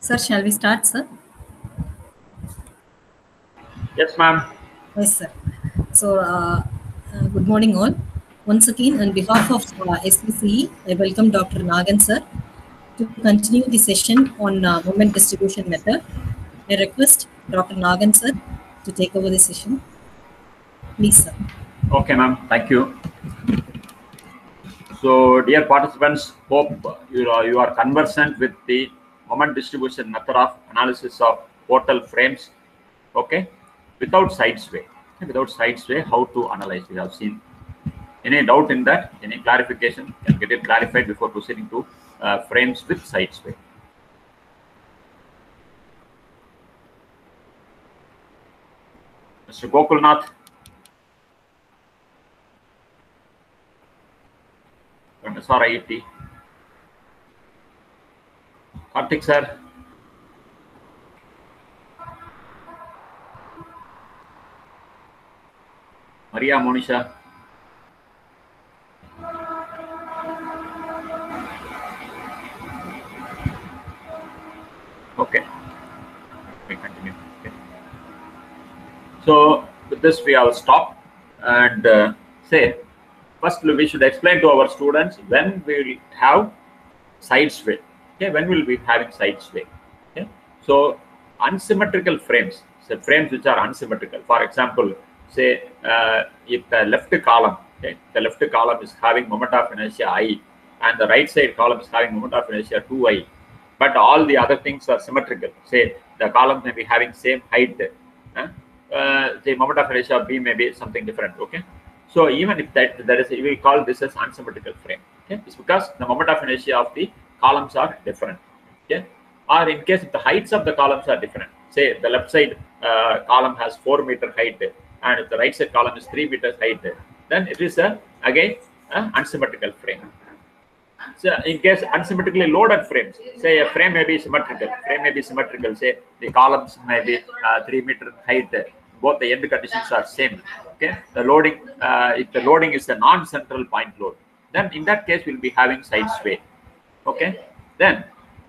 Sir, shall we start, sir? Yes, ma'am. Yes, sir. So, uh, uh, good morning, all. Once again, on behalf of uh, SVCE, I welcome Dr. Nagan, sir, to continue the session on uh, moment distribution method. I request Dr. Nagan, sir, to take over the session. Please, sir. Okay, ma'am. Thank you. So, dear participants, hope you are, you are conversant with the moment distribution method of analysis of portal frames. Okay, without sidesway. Without sidesway, how to analyze? We have seen. Any doubt in that? Any clarification? Can get it clarified before proceeding to uh, frames with sidesway. Mr. Gokulnath. from SRIT. Karthik sir. Maria Monisha. Okay. We continue. Okay. So with this we will stop and uh, say first we should explain to our students when we have side sway okay when will we having side sway okay so unsymmetrical frames so frames which are unsymmetrical. For example say uh, if the left column okay the left column is having moment of inertia i and the right side column is having moment of inertia 2i but all the other things are symmetrical. Say the columns may be having same height uh, uh, the moment of inertia b may be something different okay? So even if that that is we call this as unsymmetrical frame. Okay, it's because the moment of inertia of the columns are different. Okay, or in case if the heights of the columns are different. Say the left side uh, column has four meter height, and if the right side column is three meters height, then it is a again a unsymmetrical frame. So in case unsymmetrically loaded frames, say a frame may be symmetrical, frame may be symmetrical. Say the columns may be uh, three meter height, both the end conditions are same okay the loading uh, if the loading is a non-central point load then in that case we'll be having side sway okay then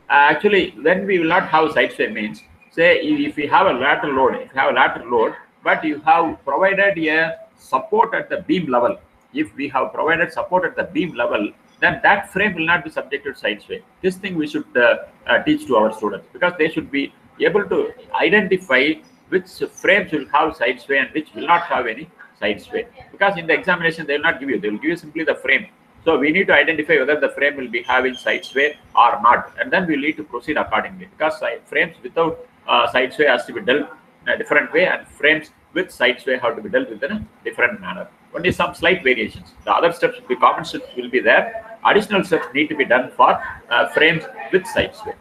uh, actually then we will not have side sway means say if we have a lateral load if you have a lateral load but you have provided a support at the beam level if we have provided support at the beam level then that frame will not be subjected to side sway this thing we should uh, teach to our students because they should be able to identify which frames will have side sway and which will not have any side sway. Because in the examination, they will not give you, they will give you simply the frame. So we need to identify whether the frame will be having side sway or not. And then we need to proceed accordingly. Because frames without uh, side sway has to be dealt in a different way and frames with side sway have to be dealt with in a different manner. Only some slight variations. The other steps be common steps will be there. Additional steps need to be done for uh, frames with side sway.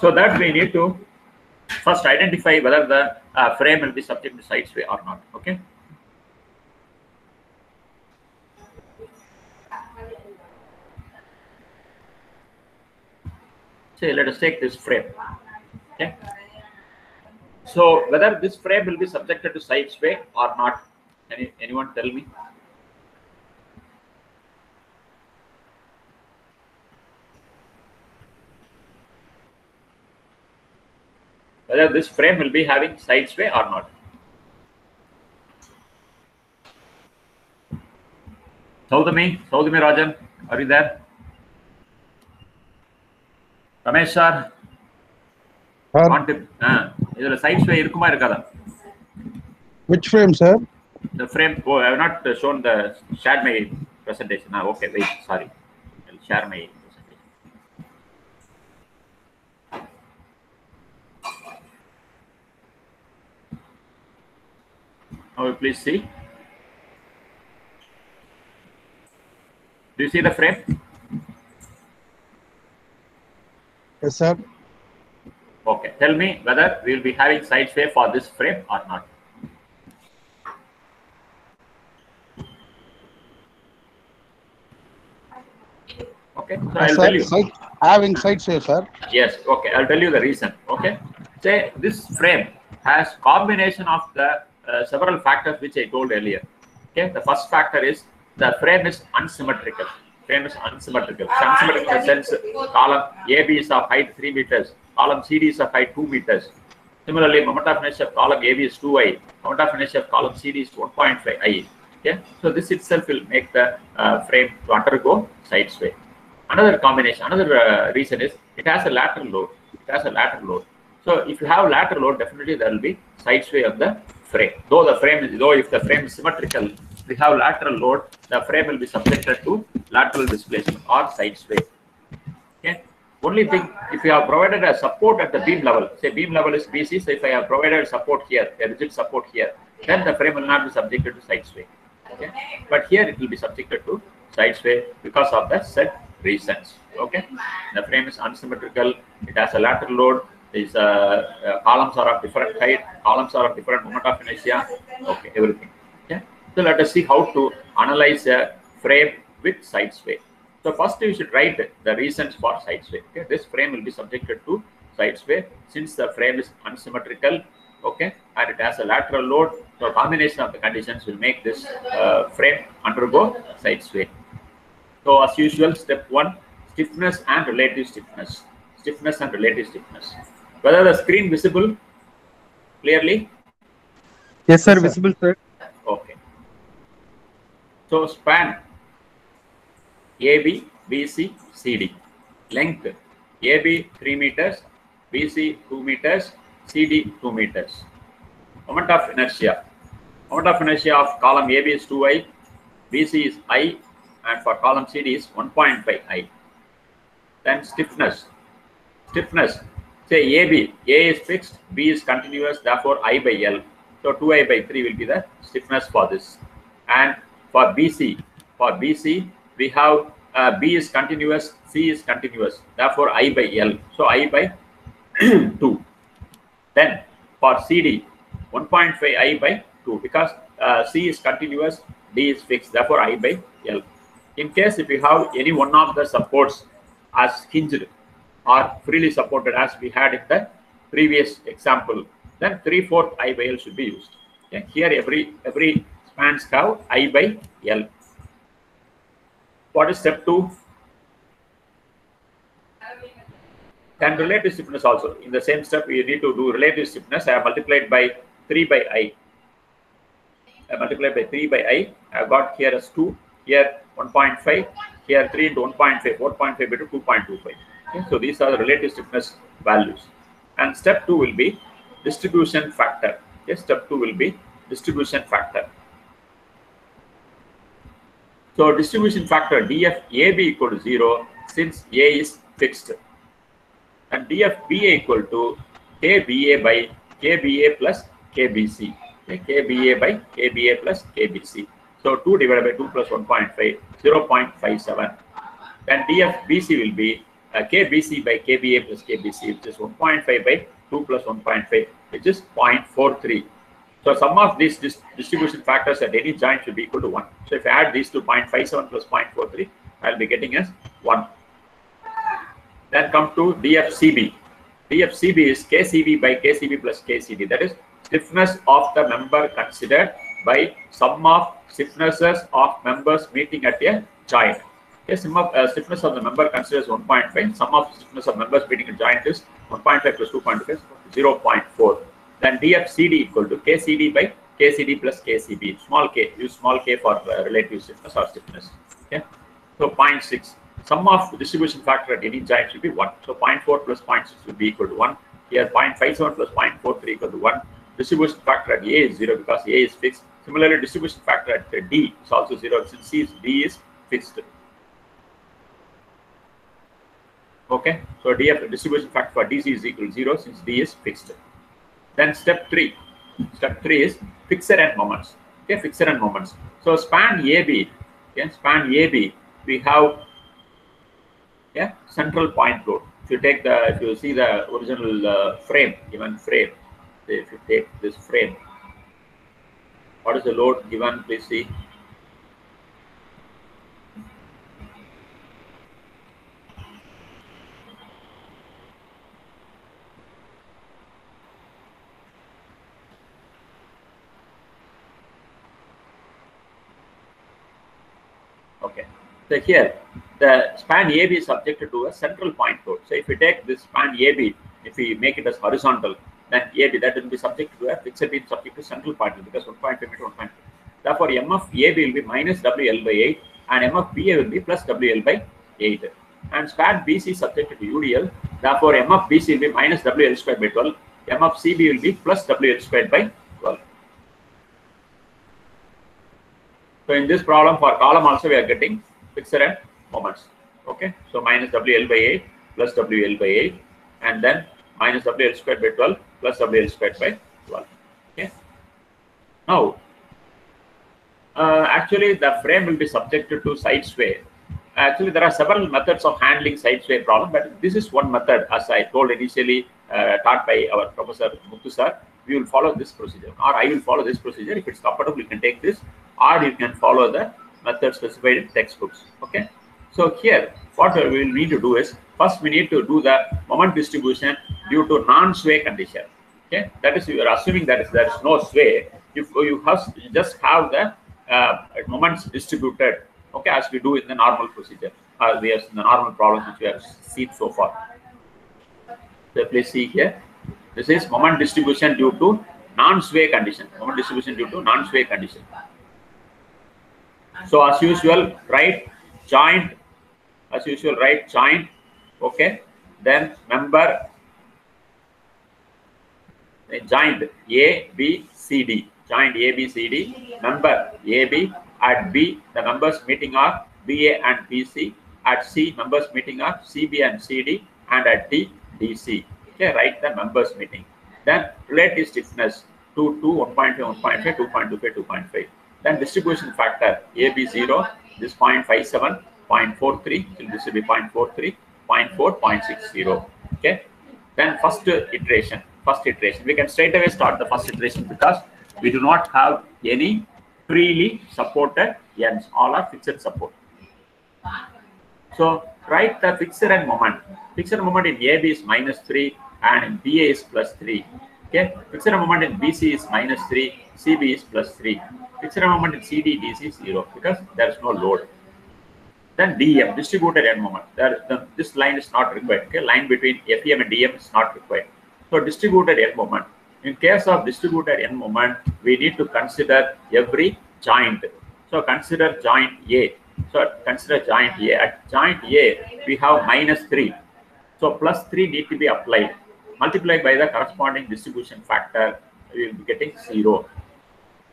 So that we need to first identify whether the uh, frame will be subject to side sway or not okay so let us take this frame okay so whether this frame will be subjected to side sway or not any anyone tell me whether this frame will be having side sway or not. Saudami, Saudami Rajan, are you there? To, uh, இதுல side sway இருக்குமா இருக்காதா? Which frame, sir? The frame, oh, I have not shown the, shared my presentation. Ah, okay, wait, sorry. I'll share my presentation. Now please see. Do you see the frame? Yes, sir. Okay. Tell me whether we will be having side sway for this frame or not. Okay. So I'll Yes, tell you. Side, having side sway, sir. Yes, okay. I'll tell you the reason. Okay. Say this frame has combination of the uh, several factors which I told earlier. Okay. The first factor is the frame is unsymmetrical. Frame is unsymmetrical. It's unsymmetrical in the sense column AB is of height 3 meters column CD is of height 2 meters. Similarly, moment of inertia of column AB is 2i. Moment of inertia of column CD is 1.5i. Okay, so this itself will make the uh, frame to undergo side sway. Another combination, another uh, reason is it has a lateral load. It has a lateral load. So if you have lateral load, definitely there will be side sway of the frame. Though the frame is, though if the frame is symmetrical, we have lateral load, the frame will be subjected to lateral displacement or side sway. Okay. Only thing, if you have provided a support at the beam level, say beam level is BC, so if I have provided support here, a rigid support here, then the frame will not be subjected to side sway. Okay. But here it will be subjected to side sway because of the said reasons. Okay. The frame is unsymmetrical, it has a lateral load, these uh, uh, columns are of different height, columns are of different moment of inertia, okay, everything. Okay. So let us see how to analyze a frame with side sway. So first you should write the reasons for side sway. Okay, this frame will be subjected to side sway since the frame is unsymmetrical. Okay, and it has a lateral load. So combination of the conditions will make this uh, frame undergo side sway. So as usual, step one: stiffness and relative stiffness. Stiffness and relative stiffness. Whether the screen visible clearly? Yes, sir. Yes, sir. Visible, sir. So span AB, BC, CD. Length AB 3 meters, BC 2 meters, CD 2 meters. Moment of inertia. Moment of inertia of column AB is 2i, BC is i, and for column CD is 1.5i. Then stiffness. Stiffness. Say AB, A is fixed, B is continuous, therefore I by L. So 2i by 3 will be the stiffness for this. And for BC, for BC, we have uh, B is continuous, C is continuous, therefore I by L. So I by 2. Then for CD, 1.5 I by 2 because uh, C is continuous, D is fixed, therefore I by L. In case if you have any one of the supports as hinged or freely supported as we had in the previous example, then 3 4 I by L should be used. Okay. Here every every have I by L. What is step 2? And relative stiffness also. In the same step, you need to do relative stiffness. I have multiplied by 3 by I. I multiplied by 3 by I. I got here as 2, here 1.5, here 3 into 1.5, 4.5 by 2, 2.25. Okay, so these are the relative stiffness values. And step 2 will be distribution factor. Okay, step 2 will be distribution factor. So distribution factor df AB equal to 0 since A is fixed. And df BA equal to KBA by KBA plus KBC. Okay, KBA by KBA plus KBC. So 2 divided by 2 plus 1.5, 0.57. And df BC will be uh, KBC by KBA plus KBC, which is 1.5 by 2 plus 1.5, which is 0.43. So sum of these dis distribution factors at any joint should be equal to 1. So if I add these to 0.57 plus 0.43, I'll be getting as 1. Then come to DFCB. DFCB is KCB by KCB plus KCD. That is stiffness of the member considered by sum of stiffnesses of members meeting at a joint. Okay, sum of uh, stiffness of the member considers 1.5. Sum of stiffness of members meeting a joint is 1.5 plus 2.5 is 0.4 then dfcd equal to kcd by kcd plus kcb small k use small k for uh, relative stiffness or stiffness. Okay? So 0.6 sum of distribution factor at any joint should be 1 so 0.4 plus 0.6 will be equal to 1 here 0.57 plus 0.43 equal to 1 distribution factor at a is 0 because a is fixed. Similarly distribution factor at d is also 0 since c is d is fixed. Okay? So df distribution factor for dc is equal to 0 since d is fixed then step three, step three is fixed end moments. Okay, fixed end moments. So span AB, okay, span AB, we have yeah central point load. If you take the, if you see the original uh, frame, given frame, if you take this frame, what is the load given? Please see. Okay. So here, the span AB is subjected to a central point load. So if we take this span AB, if we make it as horizontal, then AB that will be subject to a fixed beam subject to central point load because 1.5 meter 1.5. Therefore, M of AB will be minus WL by 8 and M of BA will be plus WL by 8. And span BC subject to UDL. Therefore, M of BC will be minus WL squared by 12. M of CB will be plus WL squared by 12. So in this problem for column also we are getting fixed end moments. Okay. So minus WL by A plus WL by A and then minus WL squared by 12 plus WL squared by 12. Okay. Now, uh, actually the frame will be subjected to side sway. Actually, there are several methods of handling side sway problem, but this is one method as I told initially uh, taught by our professor Muthu sir. We will follow this procedure or I will follow this procedure. If it's comfortable, you can take this or you can follow the method specified in textbooks. Okay. So here, what we will need to do is first we need to do the moment distribution due to non-sway condition. Okay, that is you are assuming that is, there is no sway. If you have you just have the uh, moments distributed, okay, as we do in the normal procedure, as we have in the normal problems which we have seen so far. So please see here. This is moment distribution due to non-sway condition. Moment distribution due to non-sway condition. So as usual, write joint. As usual, write joint. Okay. Then member joint A, B, C, D. Joint A, B, C, D. Member A, B. At B, the members meeting are BA and BC. At C, members meeting are CB and CD. And at D, DC. Okay, write the members meeting. Then relative stiffness 2, 2, 1.5, 1.5, 2.25, 2.5. Then distribution factor AB0, this 0.57, 0.43, so this will be 0.43, 0.4, 0.60. Okay. Then first iteration, first iteration. We can straight away start the first iteration because we do not have any freely supported ends. All are fixed support. So write the fixed end moment. Fixed moment in AB is minus 3 and in BA is plus 3. Okay. Fixed moment in BC is minus 3, CB is plus 3. Fixed moment in CD, DC is 0 because there is no load. Then DM, distributed end moment. There, the, this line is not required. Okay, line between FEM and DM is not required. So distributed end moment. In case of distributed end moment, we need to consider every joint. So consider joint A. So consider joint A. At joint A, we have minus 3. So plus 3 need to be applied. Multiplied by the corresponding distribution factor, we will be getting 0.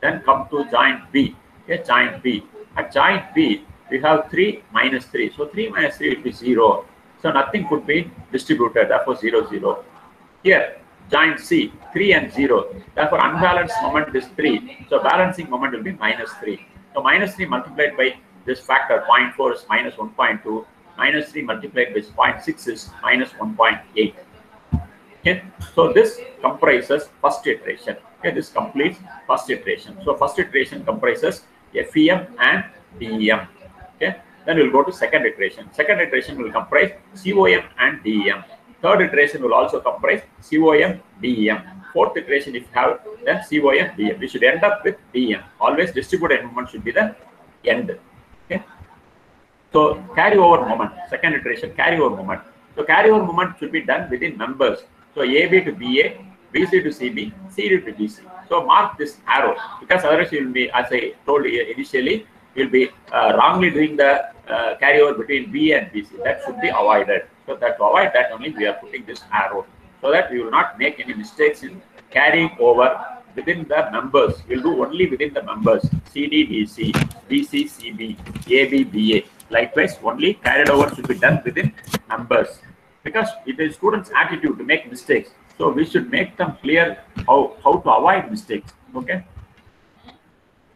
Then come to joint B. Okay, joint B. At joint B, we have 3 minus 3. So 3 minus 3 will be 0. So nothing could be distributed, therefore 0, 0. Here, joint C, 3 and 0. Therefore, unbalanced moment is 3. So balancing moment will be minus 3. So minus 3 multiplied by this factor 0.4 is minus 1.2. Minus 3 multiplied by 0.6 is minus 1.8. Okay, so this comprises first iteration. Okay, this completes first iteration. So first iteration comprises FEM and DEM. Okay, then we'll go to second iteration. Second iteration will comprise COM and DEM. Third iteration will also comprise COM, DEM. Fourth iteration, if you have, then COM, DEM. We should end up with DEM. Always distributed moment should be the end. Okay. So carryover moment, second iteration, carryover moment. So carryover moment should be done within members. So AB to BA, BC to CB, CD to DC. So mark this arrow because otherwise you will be, as I told you initially, you will be uh, wrongly doing the uh, carryover between B and BC. That should be avoided. So that to avoid that only we are putting this arrow so that we will not make any mistakes in carrying over within the members. We'll do only within the members CD, BC, CB, AB, BA. Likewise, only carried over should be done within members because it is students' attitude to make mistakes. So we should make them clear how, how to avoid mistakes. Okay.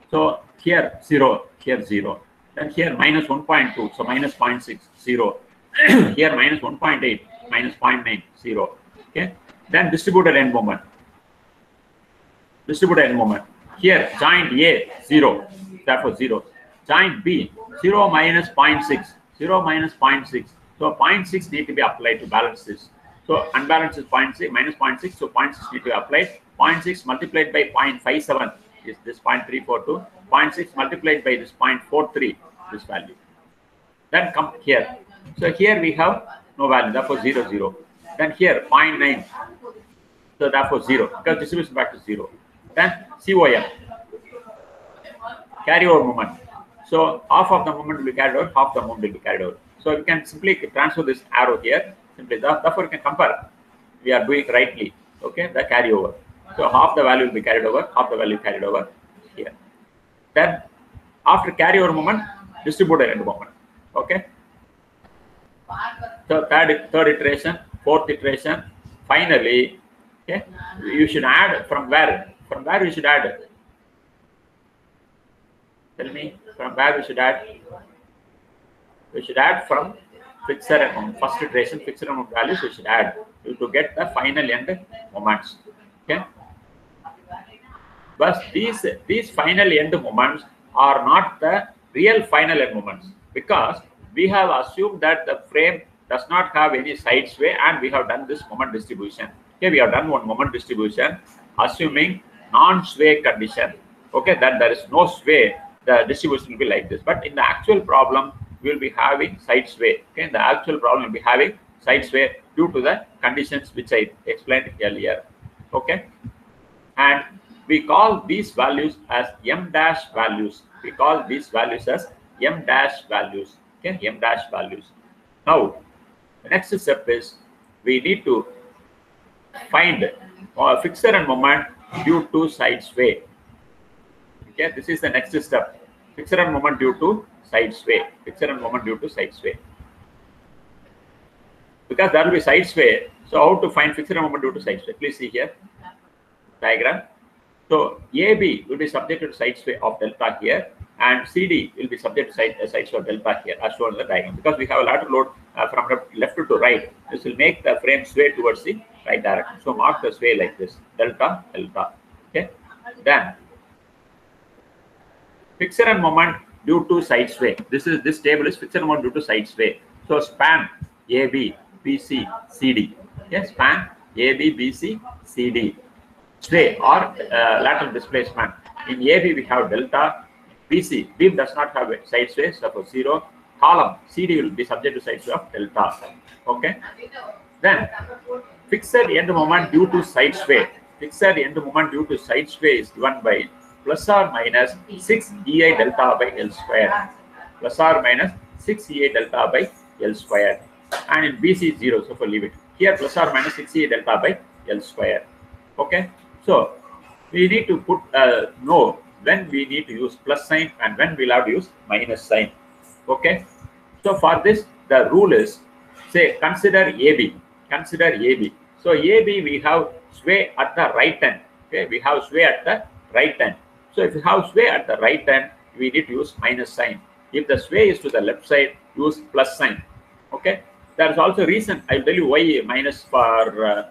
So here 0, here 0. Then here minus 1.2, so minus 0.6, 0. here minus 1.8, minus 0.9, 0. Okay. Then distributed end moment. Distributed end moment. Here joint A, 0. Therefore 0. Joint B, 0 minus 0.6. 0 minus 0.6. So 0.6 need to be applied to balance this. So unbalanced is 0.6 minus 0.6. So 0.6 need to be applied. 0.6 multiplied by 0.57 is this 0.342. 0.6 multiplied by this 0.43, this value. Then come here. So here we have no value, therefore 0, 0. Then here 0.9. So therefore zero because distribution back to zero. Then COM carryover moment. So half of the moment will be carried out, half the moment will be carried out. So we can simply transfer this arrow here. Simply that, therefore we can compare. We are doing rightly. Okay, the carryover. So half the value will be carried over, half the value carried over here. Then after carryover moment, distributed end moment. Okay. So third third iteration, fourth iteration, finally, okay, you should add from where? From where you should add? Tell me from where we should add? We should add from fixer amount. First iteration, fixer amount values we should add to get the final end moments. Okay. But these these final end moments are not the real final end moments because we have assumed that the frame does not have any side sway and we have done this moment distribution. Okay, we have done one moment distribution assuming non-sway condition. Okay, that there is no sway, the distribution will be like this. But in the actual problem, will be having side sway. Okay, the actual problem will be having side sway due to the conditions which I explained earlier. Okay, and we call these values as m dash values. We call these values as m dash values. Okay, m dash values. Now, the next step is we need to find uh, fixed end moment due to side sway. Okay, this is the next step. Fixed end moment due to side sway. Fixed end moment due to side sway. Because there will be side sway. So how to find fixed end moment due to side sway? Please see here diagram. So AB will be subject to side sway of delta here, and CD will be subject to side, uh, side sway of delta here, as shown in the diagram. Because we have a lateral load uh, from left to right, this will make the frame sway towards the right direction. So mark the sway like this, delta, delta. Okay. Then fixed end moment due to side sway. This is this table is fixed end moment due to side sway. So span AB, BC, CD. Yes, span AB, BC, CD sway or uh, lateral displacement. In AB, we have delta. BC, beam does not have a side sway, for zero. Column CD will be subject to side sway of delta. Okay. Then fixed end moment due to side sway. Fixed end moment due to side sway is given by plus or minus 6 EI delta by L square. Plus or minus 6 EI delta by L square. And in BC 0, so for leave it. Here plus or minus 6 EI delta by L square. Okay. So we need to put uh, know when we need to use plus sign and when we'll have to use minus sign. Okay. So for this, the rule is say consider AB. Consider AB. So AB we have sway at the right end. Okay, we have sway at the right end. So if you have sway at the right end, we need to use minus sign. If the sway is to the left side, use plus sign. Okay. There is also reason I'll tell you why minus for uh,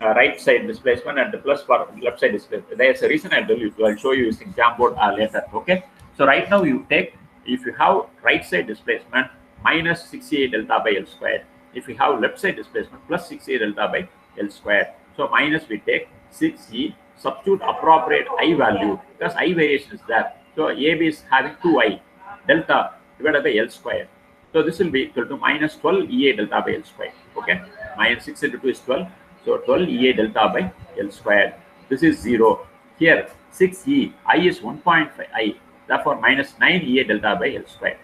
uh, right side displacement and the plus for left side displacement. There's a reason I'll tell you. I'll show you using Jamboard uh, later. Okay. So right now you take if you have right side displacement minus 68 delta by L squared. If you have left side displacement plus 68 delta by L squared. So minus we take 6e substitute appropriate i value because i variation is there. So AB is having 2i delta divided by L square. So this will be equal to minus 12 EA delta by L square. Okay. Minus 6 into 2 is 12. So 12 EA delta by L square. This is 0. Here 6E, I is 1.5 I. Therefore minus 9 EA delta by L square.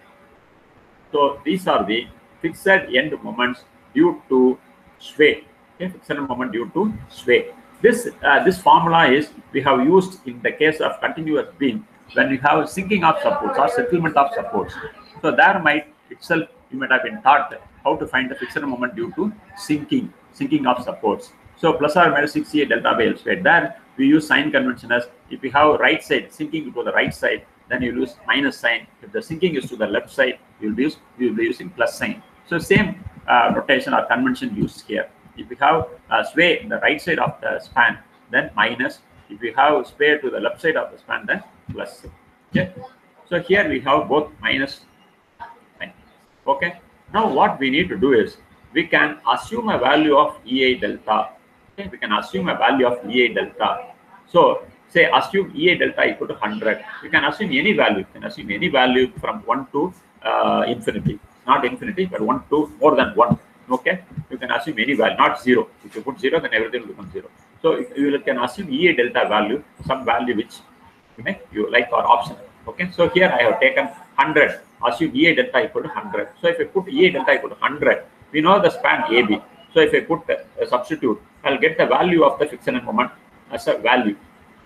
So these are the fixed end moments due to sway. Okay, fixed end moment due to sway. This uh, this formula is we have used in the case of continuous beam when we have sinking of supports or settlement of supports. So there might itself you might have been taught how to find the fixed moment due to sinking sinking of supports. So plus or minus 68 delta by L squared. There we use sign convention as if we have right side sinking to the right side, then you use minus sign. If the sinking is to the left side, you'll be use, you'll be using plus sign. So same uh, notation or convention used here. If we have uh, sway in the right side of the span, then minus. If we have sway to the left side of the span, then plus. Okay. So here we have both minus. Minus. Okay. Now what we need to do is we can assume a value of EA delta. Okay, we can assume a value of EA delta. So say assume EA delta equal to 100. You can assume any value. You can assume any value from 1 to uh, infinity. Not infinity, but 1 to more than 1. Okay, you can assume any value, not zero. If you put zero, then everything will become zero. So you can assume EA delta value, some value which you may you like or optional. Okay, so here I have taken 100. Assume EA delta equal to 100. So if I put EA delta equal to 100, we know the span AB. So if I put a substitute, I'll get the value of the friction and moment as a value.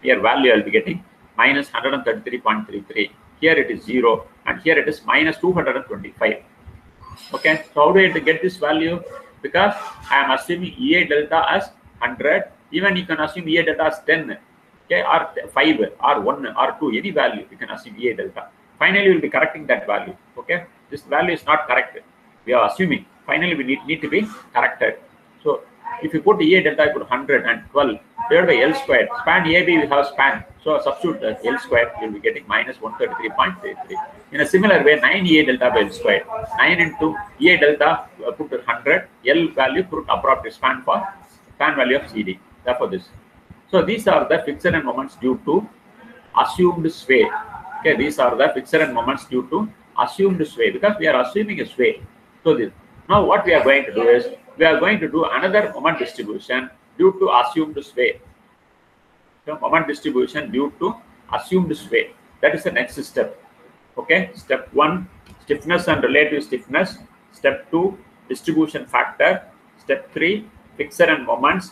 Here value I'll be getting minus 133.33. Here it is 0 and here it is minus 225. Okay, so how do I get this value? Because I am assuming EA delta as 100. Even you can assume EA delta as 10, okay, or 5, or 1, or 2, any value you can assume EA delta. Finally, we will be correcting that value. Okay, this value is not correct. We are assuming. Finally, we need, need to be corrected. So if you put EA delta equal to 100 and 12 divided by L squared, span AB we have span. So substitute the L squared, you'll be getting minus 133.33. In a similar way, 9 EA delta by L squared. 9 into EA delta uh, put 100, L value put appropriate span for span value of CD. Therefore this. So these are the fixed moments due to assumed sway. Okay, these are the fixed moments due to assumed sway because we are assuming a sway. So this. Now what we are going to do is we are going to do another moment distribution due to assumed sway. So moment distribution due to assumed sway. That is the next step. Okay, step one, stiffness and relative stiffness. Step two, distribution factor. Step three, fixed end moments.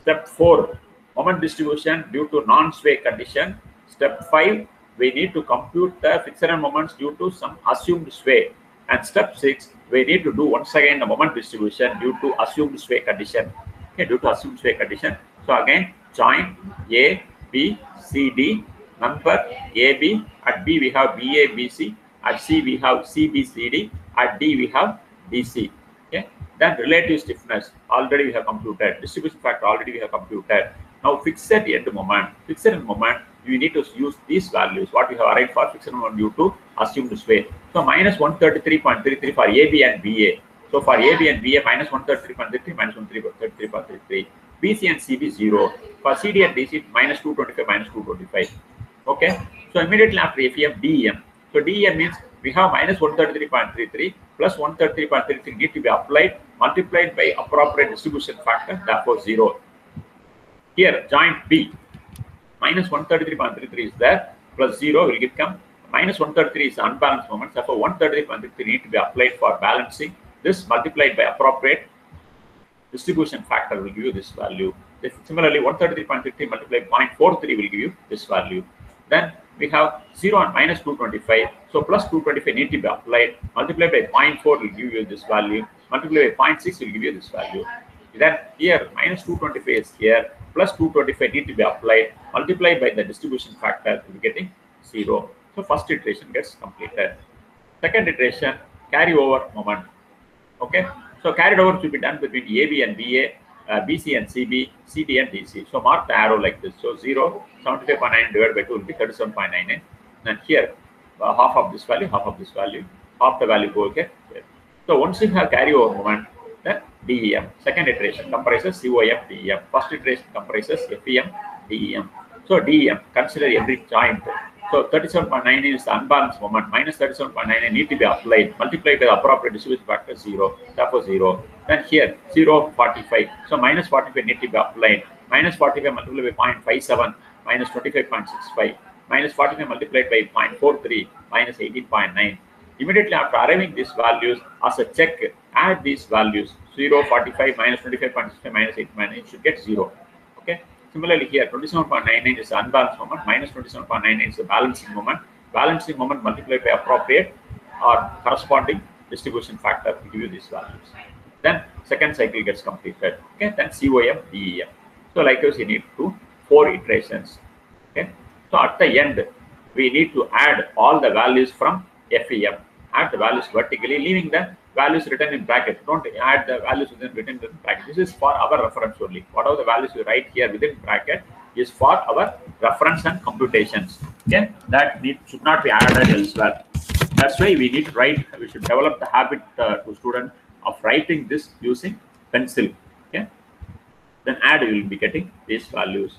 Step four, moment distribution due to non-sway condition. Step five, we need to compute the fixed end moments due to some assumed sway. And step six, we need to do once again the moment distribution due to assumed sway condition. Okay, due to assumed sway condition. So again, join A, B, C, D. Number A, B. At B we have B, A, B, C. At C we have C, B, C, D. At D we have D, C. Okay. Then relative stiffness already we have computed. Distribution factor already we have computed. Now fixed end moment. Fixed end moment you need to use these values. What we have arrived for fixed moment due to assumed sway. So minus 133.33 for AB and BA. So for AB and BA, minus 133.33, minus 133.33. BC and CB, 0. For CD and DC, minus 225, minus 225. Okay. So immediately after FEM, DEM. So DEM means we have minus 133.33 plus 133.33 need to be applied, multiplied by appropriate distribution factor, therefore 0. Here, joint B, minus 133.33 is there, plus 0 will become minus 133 is unbalanced moment. Therefore, 133.33 need to be applied for balancing. This multiplied by appropriate distribution factor will give you this value. Similarly, 133.50 multiplied by 0.43 will give you this value. Then we have 0 and minus 225. So plus 225 need to be applied. Multiplied by 0.4 will give you this value. Multiplied by 0.6 will give you this value. Then here minus 225 is here. Plus 225 need to be applied. Multiplied by the distribution factor, be getting 0. So first iteration gets completed. Second iteration, carry over moment. Okay. So carried over should be done between AB and BA, uh, BC and CB, CD and DC. So mark the arrow like this. So 0, 75.9 divided by 2 will be 37.99. And here, uh, half of this value, half of this value, half the value go here. So once you have carry over moment, then DEM. Second iteration comprises COM, DEM. First iteration comprises FEM, DEM. So DEM, consider every joint. So 37.99 is the unbalanced moment. Minus 37.9 need to be applied. Multiplied by the appropriate distribution factor 0. Therefore 0. Then here 0, 45. So minus 45 need to be applied. Minus 45 multiplied by 0.57 minus 25.65. Minus 45 multiplied by 0.43 minus 18.9. Immediately after arriving these values, as a check, add these values 0, 45 minus 25.65 minus 8.9 you should get 0. Similarly here, 27.99 is unbalanced moment, minus 27.99 is the balancing moment. Balancing moment multiplied by appropriate or corresponding distribution factor to give you these values. Then second cycle gets completed. Okay, then COM, DEM. So likewise, you need to four iterations. Okay, so at the end, we need to add all the values from FEM, add the values vertically, leaving the values written in bracket. Don't add the values within written in bracket. This is for our reference only. Whatever the values you write here within bracket is for our reference and computations. Okay, that need, should not be added elsewhere. That's why we need to write. We should develop the habit uh, to student of writing this using pencil. Okay, then add you will be getting these values.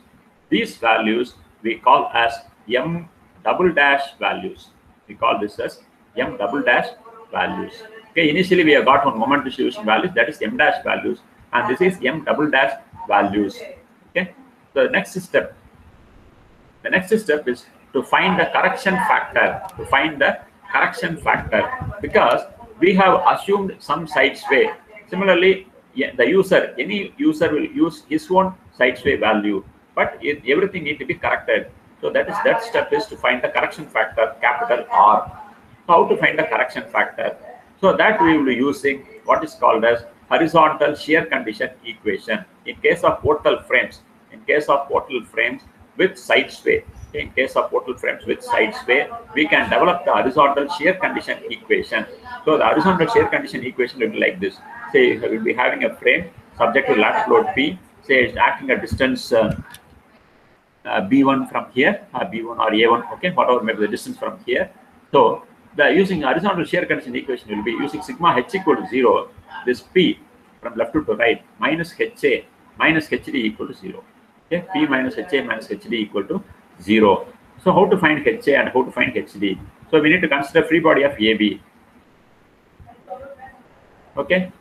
These values we call as m double dash values. We call this as m double dash values. Okay, initially we have got one moment distribution values, that is m dash values, and this is m double dash values. Okay, the next step, the next step is to find the correction factor, to find the correction factor, because we have assumed some side sway. Similarly, the user, any user will use his own side sway value, but it, everything need to be corrected. So that is that step is to find the correction factor, capital R. How to find the correction factor? So that we will be using what is called as horizontal shear condition equation. In case of portal frames, in case of portal frames with side sway, in case of portal frames with side sway, we can develop the horizontal shear condition equation. So the horizontal shear condition equation will be like this. Say we will be having a frame subject to lateral load P, say it's acting a distance uh, uh, B1 from here, uh, B1 or A1, okay, whatever may be the distance from here. So the using horizontal shear condition equation will be using sigma h equal to 0, this P from left to right minus HA minus HD equal to 0. Okay, P minus HA minus HD equal to 0. So how to find HA and how to find HD? So we need to consider free body of AB. Okay,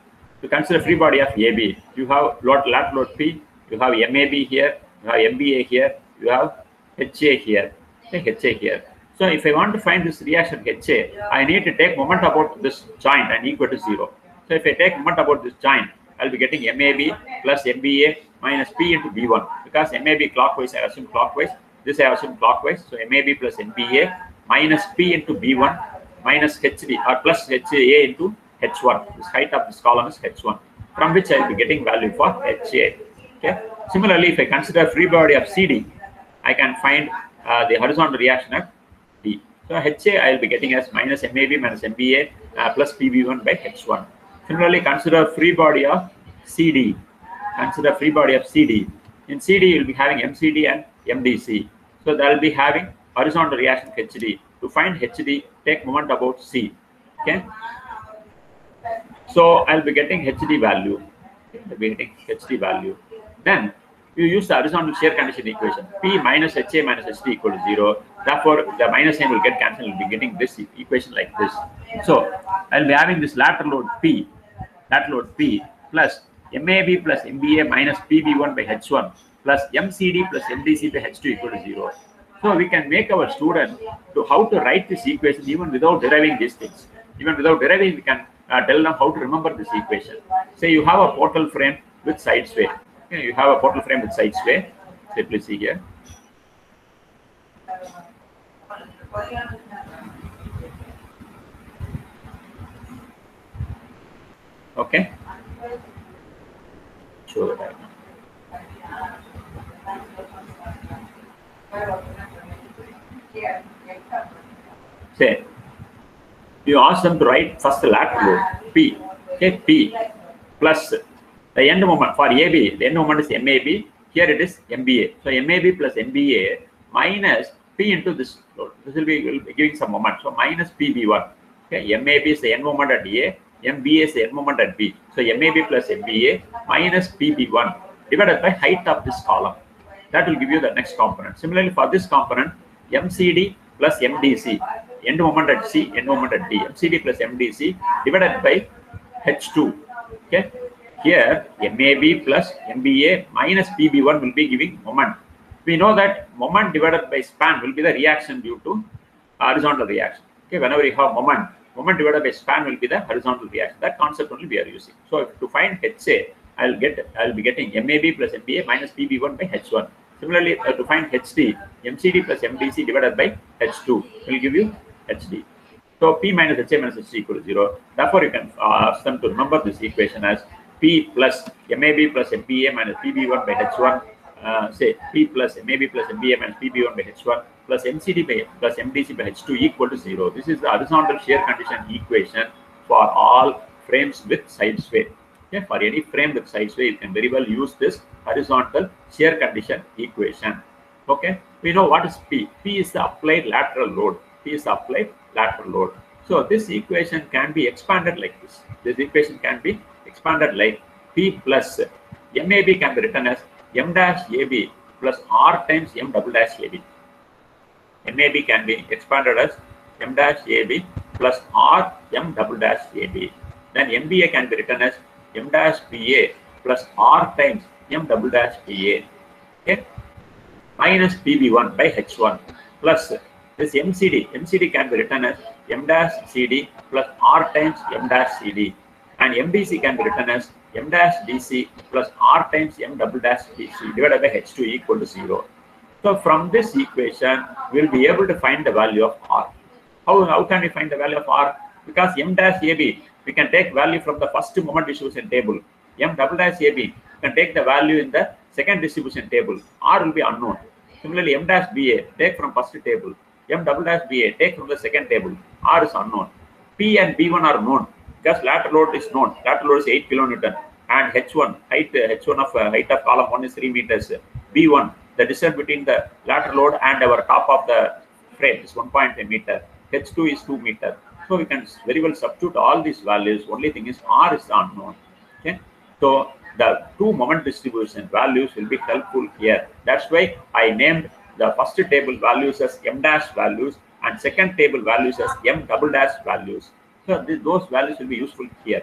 to consider free body of AB, you have load lateral load P, you have MAB here, you have MBA here, you have HA here, okay, HA here. So if I want to find this reaction HA, I need to take moment about this joint and equal to zero. So if I take moment about this joint, I'll be getting MAB plus MBA minus P into B1 because MAB clockwise, I assume clockwise. This I assume clockwise. So MAB plus MBA minus P into B1 minus HD or plus HA into H1. This height of this column is H1 from which I'll be getting value for HA. Okay. Similarly, if I consider free body of CD, I can find uh, the horizontal reaction of. So HA I will be getting as minus MAB minus MBA uh, plus PB1 by H1. Similarly, consider free body of CD. Consider free body of CD. In CD, you will be having MCD and MDC. So that will be having horizontal reaction HD. To find HD, take moment about C. Okay. So I'll be getting HD value. I'll be getting HD value. Then you use the horizontal shear condition equation. P minus HA minus HD equal to 0. Therefore, the minus sign will get cancelled. We'll be getting this equation like this. So I'll be having this lateral load P, lateral load P plus MAB plus MBA minus PB1 by H1 plus MCD plus MDC by H2 equal to 0. So we can make our student to how to write this equation even without deriving these things. Even without deriving, we can uh, tell them how to remember this equation. Say you have a portal frame with side sway. Okay, you have a portal frame with side sway. Please see here. Okay. Show that. Say, you ask them to write first the lateral P, okay, P plus the end moment for AB, the end moment is MAB, here it is MBA. So MAB plus MBA minus P into this. This will be, will be giving some moment. So minus PB1. Okay, MAB is the end moment at A, MBA is the end moment at B. So MAB plus MBA minus PB1 divided by height of this column. That will give you the next component. Similarly, for this component, MCD plus MDC, end moment at C, end moment at D. MCD plus MDC divided by H2. Okay. Here, MAB plus MBA minus PB1 will be giving moment. We know that moment divided by span will be the reaction due to horizontal reaction. Okay, whenever you have moment, moment divided by span will be the horizontal reaction. That concept only we are using. So to find HA, I'll get I'll be getting MAB plus MBA minus PB1 by H1. Similarly, uh, to find HD, MCD plus MDC divided by H2 will give you HD. So P minus HA minus HD equal to 0. Therefore, you can uh, ask them to remember this equation as P plus MAB plus MBA minus PB1 by H1. Uh, say P plus MAB plus MBA minus PB1 by H1 plus MCD by plus MDC by H2 equal to 0. This is the horizontal shear condition equation for all frames with side sway. Okay, for any frame with side sway, you can very well use this horizontal shear condition equation. Okay, we know what is P. P is the applied lateral load. P is the applied lateral load. So this equation can be expanded like this. This equation can be expanded like P plus MAB can be written as M dash AB plus R times M double dash AB. MAB can be expanded as M dash AB plus R M double dash AB. then MBA can be written as M dash BA plus R times M double dash BA. Okay, minus PB1 by H1 plus this MCD. MCD can be written as M dash CD plus R times M dash CD. And MDC can be written as M dash DC plus R times M double dash DC divided by H2 equal to 0. So from this equation, we'll be able to find the value of R. How, how can we find the value of R? Because M dash AB, we can take value from the first moment distribution table. M double dash AB can take the value in the second distribution table. R will be unknown. Similarly, M dash BA, take from first table. M double dash BA, take from the second table. R is unknown. P and B1 are known because lateral load is known. Lateral load is 8 kilonewton and H1, height H1 of uh, height of column 1 is 3 meters. B1, the distance between the lateral load and our top of the frame is 1.5 meter. H2 is 2 meter. So we can very well substitute all these values. Only thing is R is unknown. Okay. So the two moment distribution values will be helpful here. That's why I named the first table values as M dash values and second table values as M double dash values. So th those values will be useful here.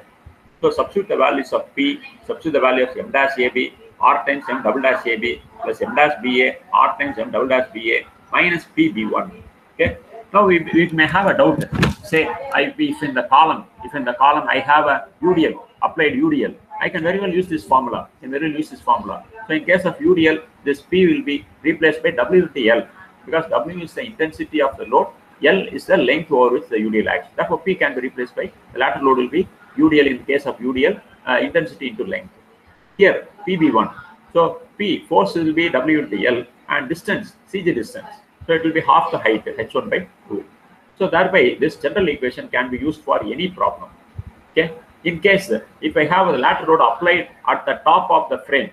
So substitute the values of P, substitute the value of M dash AB, R times M double dash AB plus M dash BA, R times M double dash BA minus PB1. Okay. Now we, we may have a doubt. Say I if in the column, if in the column I have a UDL, applied UDL, I can very well use this formula. I can very well use this formula. So in case of UDL, this P will be replaced by W with L because W is the intensity of the load, L is the length over which the UDL acts. Therefore, P can be replaced by the lateral load will be UDL in the case of UDL, uh, intensity into length. Here, PB1. So P, force will be W into L and distance, CG distance. So it will be half the height, H1 by 2. So thereby, this general equation can be used for any problem. Okay. In case, if I have the lateral load applied at the top of the frame,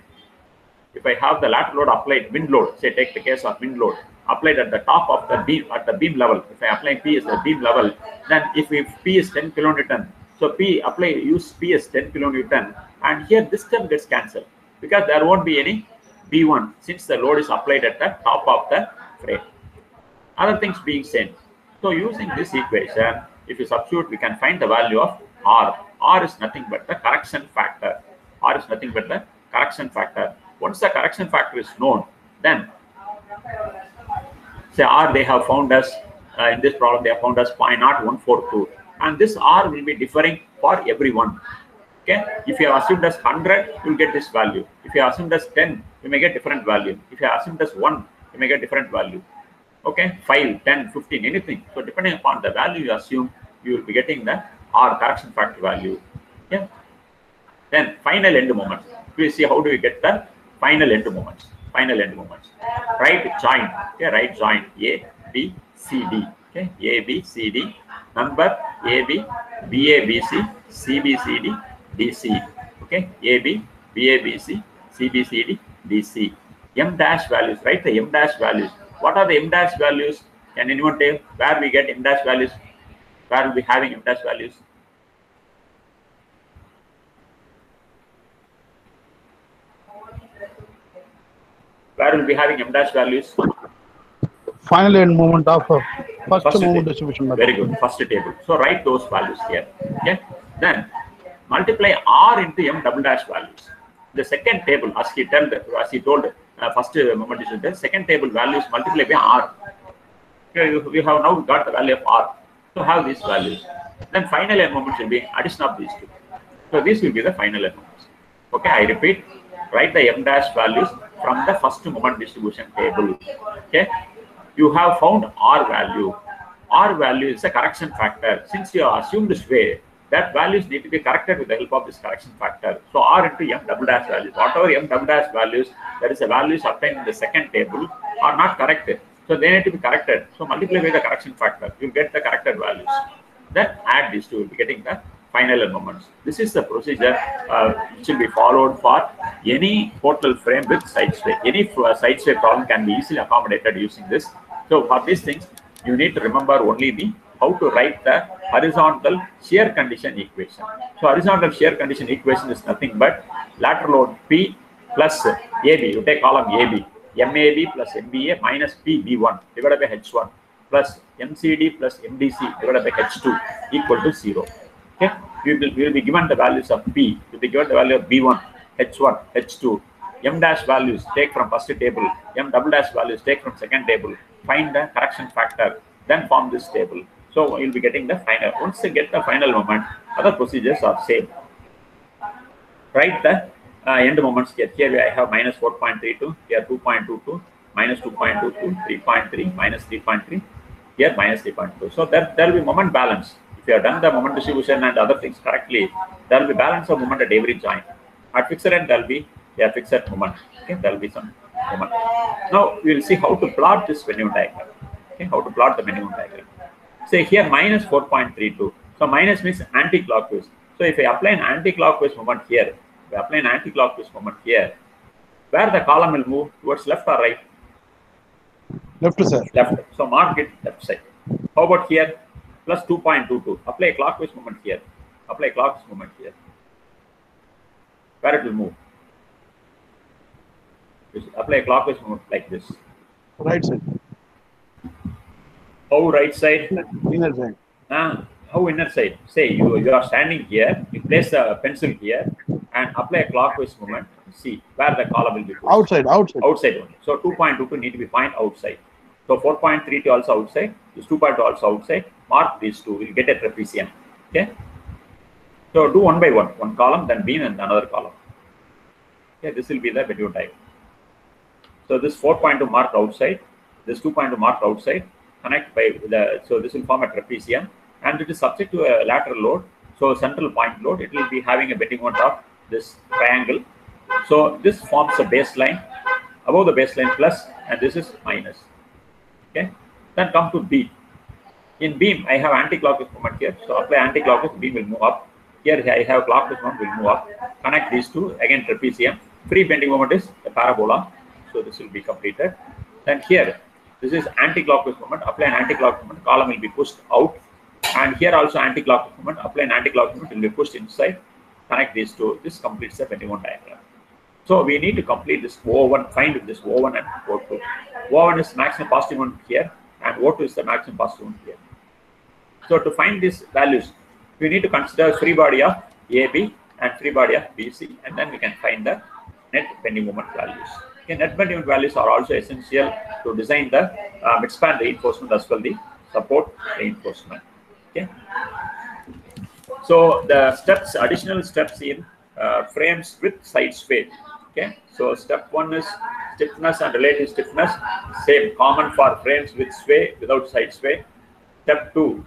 if I have the lateral load applied, wind load, say take the case of wind load, applied at the top of the beam, at the beam level, if I apply P as the beam level, then if, if P is 10 kilonewton, so P apply use P as 10 kilonewton, and here this term gets cancelled because there won't be any B1 since the load is applied at the top of the frame. Other things being same. So using this equation, if you substitute, we can find the value of R. R is nothing but the correction factor. R is nothing but the correction factor. Once the correction factor is known, then say R they have found us uh, in this problem they have found us 0.0142 and this R will be differing for everyone. Okay, if you have assumed as 100, you will get this value. If you have assumed as 10, you may get different value. If you have assumed as 1, you may get different value. Okay, 5, 10, 15, anything. So depending upon the value you assume, you will be getting the R correction factor value. Yeah. Then final end moment. We see how do we get the final end moments. Final end moments. Right join. Okay, right join. A, B, C, D. Okay, A, B, C, D. Number A, B, B, A, B, C, C, B, C, D, D, C. Okay, A, B, B, A, B, C, C, B, C, D, D, C. M dash values, right? The M dash values. What are the M dash values? Can anyone tell where we get M dash values? Where be having M dash values? Where will be having M dash values? Final end moment of uh, first, First moment table. distribution method. Very good. First table. So write those values here. Okay. Then multiply R into M double dash values. The second table, as he told, as he told, uh, first uh, moment is the second table values multiply by R. Okay, you- have now got the value of R. So have these values. Then final end moment will be addition of these two. So this will be the final end moments. Okay, I repeat, write the M dash values from the first moment distribution table. Okay, you have found R value. R value is a correction factor. Since you assumed this way, that values need to be corrected with the help of this correction factor. So R into M double dash values. Whatever M double dash values, there is a values obtained in the second table are not corrected. So they need to be corrected. So multiply by the correction factor. You'll get the corrected values. Then add these two, you'll be getting the final moments. This is the procedure uh, which will be followed for any portal frame with side sway. Any uh, side sway problem can be easily accommodated using this. So for these things, you need to remember only the how to write the horizontal shear condition equation. So horizontal shear condition equation is nothing but lateral load P plus AB. You take column AB, MAB plus MBA minus PB1 divided by H1 plus MCD plus MDC divided by H2 equal to 0. Okay. we will, we will be given the values of P, we will be given the value of B1, H1, H2, M dash values take from first table, M double dash values take from second table, find the correction factor, then form this table. So you'll be getting the final. Once you get the final moment, other procedures are same. Write the uh, end moments here. Here I have minus 4.32, here 2.22, minus 2.22, 3.3, minus 3.3, here minus 3.2. So there, there will be moment balance. If you have done the moment distribution and other things correctly, there will be balance of moment at every joint. At fixed end, there will be a fixed moment. Okay, there will be some moment. Now we will see how to plot this minimum diagram. Okay, how to plot the minimum diagram. Say here minus 4.32. So minus means anti-clockwise. So if I apply an anti-clockwise moment here, if I apply an anti-clockwise moment here, where the column will move towards left or right? Left, sir. Left. So mark it left side. How about here? Plus 2.22. Apply a clockwise moment here. Apply a clockwise moment here. Where it will move? Just apply a clockwise moment like this. Right side. How right side? Inner side. Ah, how inner side? Say you you are standing here, you place a pencil here and apply a clockwise movement. See where the column will be. Outside, outside. outside only. So 2.22 need to be found outside. So 4.32 also outside. This 2.2 also outside. Mark these two. We'll get a trapezium. Okay. So do one by one. One column, then beam, and another column. Okay. This will be the video type. So this 4.2 mark outside. This 2.2 mark outside. Connect by the. So this will form a trapezium, and it is subject to a lateral load. So central point load. It will be having a bending moment of this triangle. So this forms a baseline above the baseline plus and this is minus. Okay. Then come to beam. In beam, I have anti-clockwise moment here. So apply anti-clockwise, beam will move up. Here I have clockwise moment will move up. Connect these two, again trapezium. Free bending moment is the parabola. So this will be completed. Then here, this is anti-clockwise moment. Apply an anti-clockwise moment, column will be pushed out. And here also anti-clockwise moment, apply an anti-clockwise moment, will be pushed inside. Connect these two. This completes the bending moment diagram. So we need to complete this O1, find this O1 and O2. O1 is maximum positive moment here, and O2 is the maximum positive moment here. So to find these values, we need to consider free body of AB and free body of BC, and then we can find the net bending moment values. Okay, net bending moment values are also essential to design the uh, midspan reinforcement as well the support reinforcement. Okay. So the steps, additional steps in uh, frames with side sway. Okay, so step one is stiffness and relative stiffness, same common for frames with sway without side sway. Step two,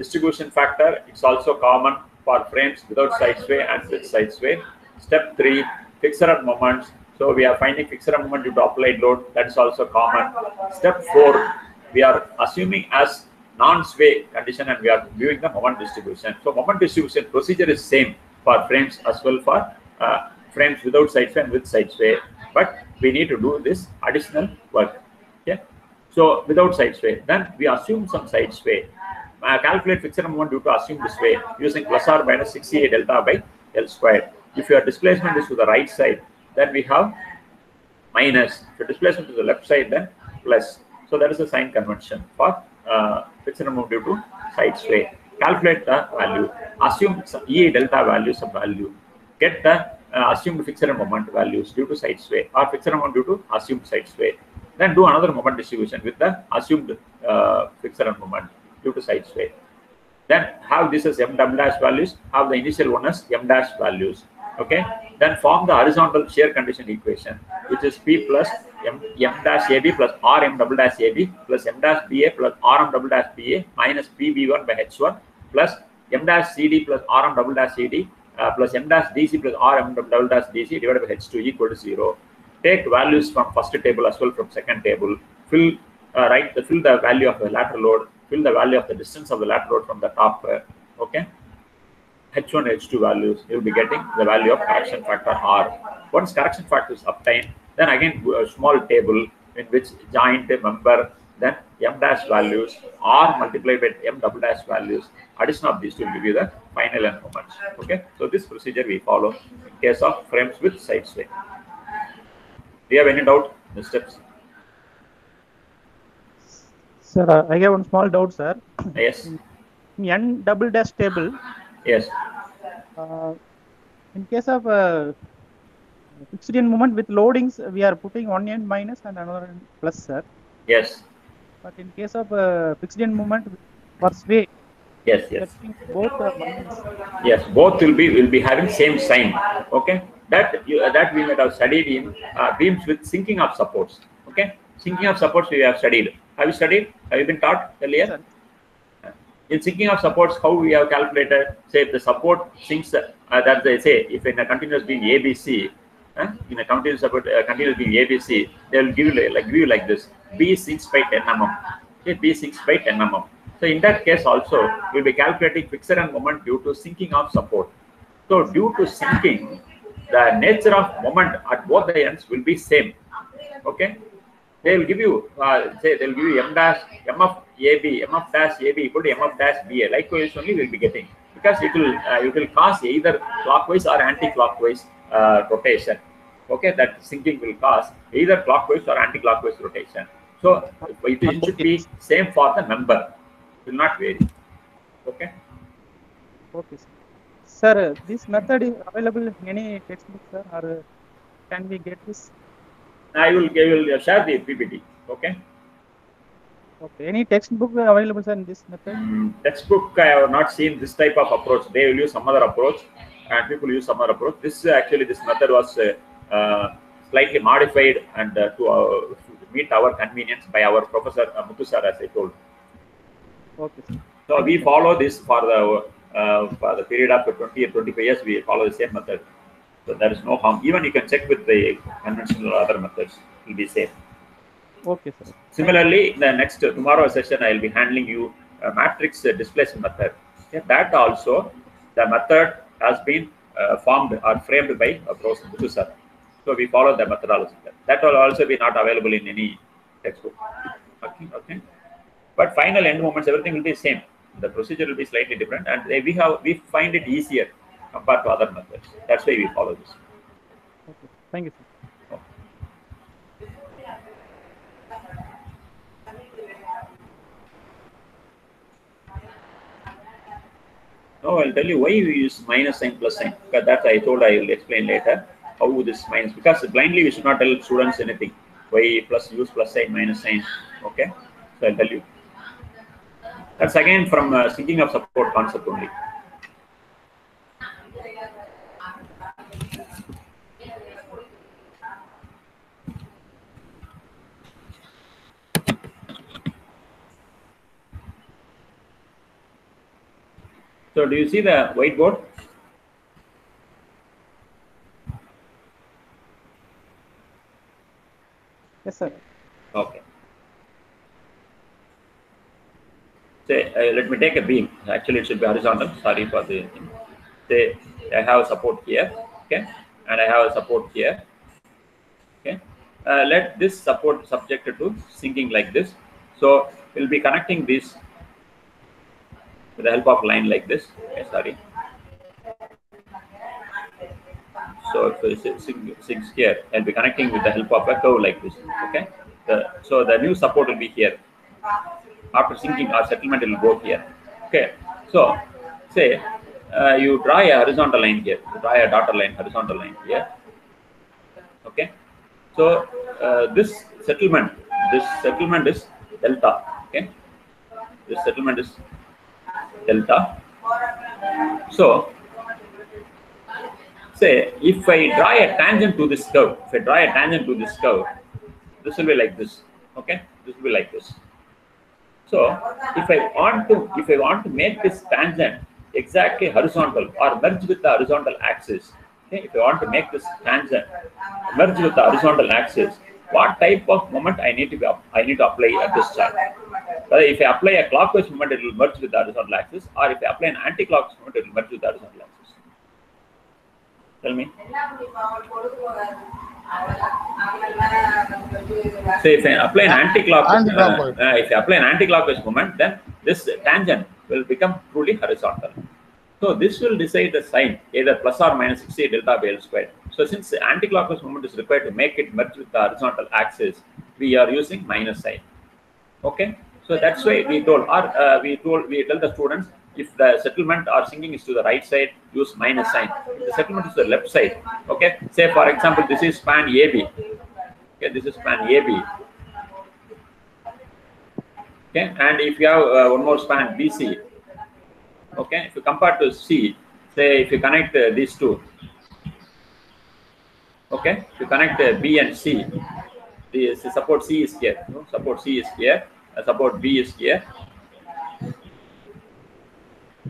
distribution factor, it's also common for frames without side sway and with side sway. Step three, fixed moments. So we are finding fixed moment due to applied load, that is also common. Step four, we are assuming as non-sway condition and we are viewing the moment distribution. So moment distribution procedure is same for frames as well for uh, frames without side sway and with side sway. But we need to do this additional work. Okay. So without side sway, then we assume some side sway. Uh, calculate fixed moment due to assumed sway using plus or minus 68 delta by L squared. If your displacement is to the right side, then we have minus. If your displacement to the left side, then plus. So that is the sign convention for uh, fixed moment due to side sway. Calculate the value. Assume E delta values of value. Get the uh, assumed fixed moment values due to side sway or fixed moment due to assumed side sway. Then do another moment distribution with the assumed uh, fixed moment due to side sway. Then have this as m double dash values, have the initial one as m dash values. Okay. Then form the horizontal shear condition equation, which is P plus m, m dash AB plus R m double dash AB plus m dash BA plus R m double dash BA minus PB1 by H1 plus m dash CD plus R m double dash CD uh, plus m dash DC plus R m double dash DC divided by H2 equal to 0. Take values from first table as well from second table. Fill uh, right the fill the value of the lateral load. Fill the value of the distance of the lateral load from the top. Uh, okay. H1, H2 values, you'll be getting the value of correction factor R. Once correction factor is obtained, then again a small table in which joint member, then m dash values, R multiplied by m double dash values. Addition of these will give you the final end moments. Okay, so this procedure we follow in case of frames with side sway. Do you have any doubt the steps? Sir, uh, I have one small doubt, sir. Yes, In M double dash table, yes. Uh, in case of uh, fixed end moment with loadings, we are putting one end minus and another end plus, sir. Yes, But in case of uh, fixed end moment for sway, yes, yes. both. Yes, both will be will be having same sign. Okay, that you, that we might have studied in uh, beams with sinking of supports. Okay, sinking of supports we have studied. Have you studied? Have you been taught earlier? Sir. In sinking of supports, how we have calculated? Say if the support sinks, uh, that they say if in a continuous beam ABC, uh, in a continuous support uh, continuous beam ABC, they will give you like, give you like this: B sinks by 10 mm. Okay, B sinks by 10 mm. So in that case also, we'll be calculating fixed end moment due to sinking of support. So due to sinking, the nature of moment at both the ends will be same. Okay, they will give you uh, say they'll give you m dash m of AB, m of dash AB equal to m of dash BA. Likewise, only we'll be getting because it will uh, it will cause either clockwise or anti-clockwise uh, rotation. Okay, that sinking will cause either clockwise or anti-clockwise rotation. So it, it should be same for the member. It will not vary. Okay. Okay, sir. Sir, this method is available in any textbook, sir, or can we get this? I will I will share the PPT. Okay. Okay, any textbook available, sir, in this method? Mm, textbook I have not seen this type of approach. They will use some other approach, and people use some other approach. This uh, actually this method was uh, uh, slightly modified and uh, to, our, to meet our convenience by our professor uh, Muthu sir, as I told. Okay, sir. So we follow this for the uh, for the period of 20 or 25 years. We follow the same method. So there is no harm. Even you can check with the conventional other methods. It will be safe. Okay, sir. Similarly, in the next uh, tomorrow session, I will be handling you a matrix uh, displacement method. Okay, that also, the method has been uh, formed or framed by uh, Professor. So we follow the methodology. That will also be not available in any textbook. Okay, okay. But final end moments, everything will be same. The procedure will be slightly different, and we have we find it easier compared to other methods. That's why we follow this. Okay, thank you, sir. No, I'll tell you why we use minus sign plus sign. Because that I told I will explain later how this minus. Because blindly we should not tell students anything. Why plus use plus sign minus sign. Okay, so I'll tell you. That's again from uh, sinking of support concept only. So do you see the whiteboard? Yes, sir. Okay. Say, uh, let me take a beam. Actually, it should be horizontal. Sorry for the thing. Say, I have a support here, okay, and I have a support here, okay. Uh, let this support subjected to sinking like this. So we'll be connecting this with the help of line like this. Okay, sorry. So if sing- sinks here, I'll be connecting with the help of a curve like this. Okay. The, so the new support will be here. After sinking or settlement, it will go here. Okay. So say uh, you draw a horizontal line here. You draw a dotted line, horizontal line here. Okay. So uh, this settlement, this settlement is delta. Okay. This settlement is delta. So say if I draw a tangent to this curve, if I draw a tangent to this curve, this will be like this. Okay, this will be like this. So if I want to, if I want to make this tangent exactly horizontal or merge with the horizontal axis, okay, if I want to make this tangent merge with the horizontal axis, what type of moment I need to be, I need to apply at this chart? Whether if I apply a clockwise moment, it will merge with the horizontal axis, or if I apply an anti-clockwise moment, it will merge with the horizontal axis. Tell me. So if I apply an anti-clockwise, uh, uh, if I apply an anti-clockwise moment, then this tangent will become truly horizontal. So this will decide the sign, either plus or minus 60 delta by L squared. So since the anti-clockwise moment is required to make it merge with the horizontal axis, we are using minus sign. Okay, so that's why we told, or uh, we told, we tell the students if the settlement or sinking is to the right side, use minus sign. If the settlement is to the left side, okay. Say for example, this is span AB. Okay, this is span AB. Okay, and if you have uh, one more span BC, okay, if you compare to C, say if you connect uh, these two, okay, if you connect uh, B and C, the support C is here, no? support C is here, support B is here,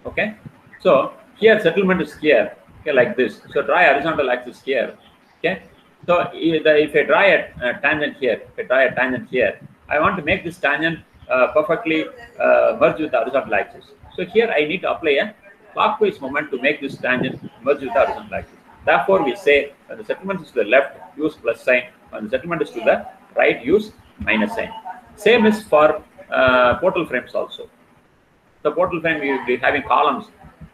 okay? So here settlement is here okay like this. So draw horizontal axis here okay? So if i draw a, a tangent here if i draw a tangent here i want to make this tangent uh, perfectly uh, merge with the horizontal axis. So here i need to apply a clockwise moment to make this tangent merge with the horizontal axis. Therefore we say when the settlement is to the left use plus sign. When the settlement is to the right use minus sign same is for uh, portal frames also. The portal frame will be having columns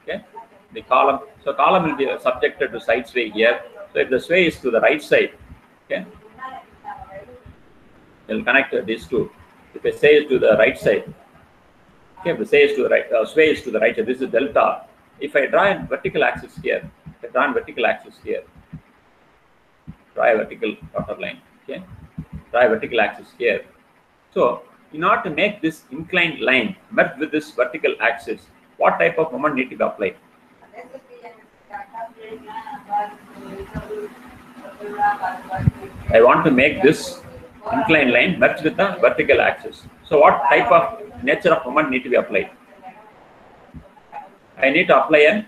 okay? The column so column will be subjected to side sway here. So if the sway is to the right side okay? We'll connect these two. If the sway is to the right side okay? If the sway is to the right uh, sway is to the right side this is delta. If i draw a vertical axis here if i draw a vertical axis here draw a vertical dotted line okay? Draw a vertical axis here so in order to make this inclined line merge with this vertical axis, what type of moment need to be applied? I want to make this inclined line merge with the vertical axis. So what type of nature of moment need to be applied? I need to apply an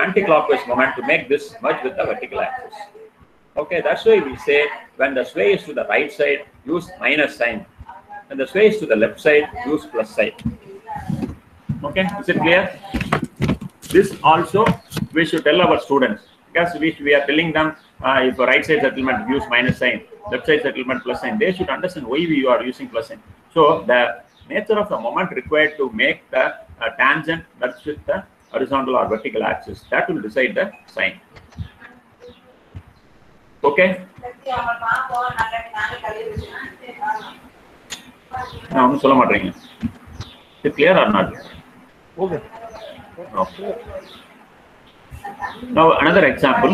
anti-clockwise moment to make this merge with the vertical axis. Okay, that's why we say when the sway is to the right side, use minus sign and the sway is to the left side, use plus sign. Okay, is it clear? This also we should tell our students because we, we are telling them uh, if a right side settlement use minus sign, left side settlement plus sign, they should understand why we are using plus sign. So the nature of the moment required to make the uh, tangent that's with the horizontal or vertical axis that will decide the sign. Okay. நான் ஒன்றும் சொல்ல மாட்டேங்க இது clear or not Okay. Now another example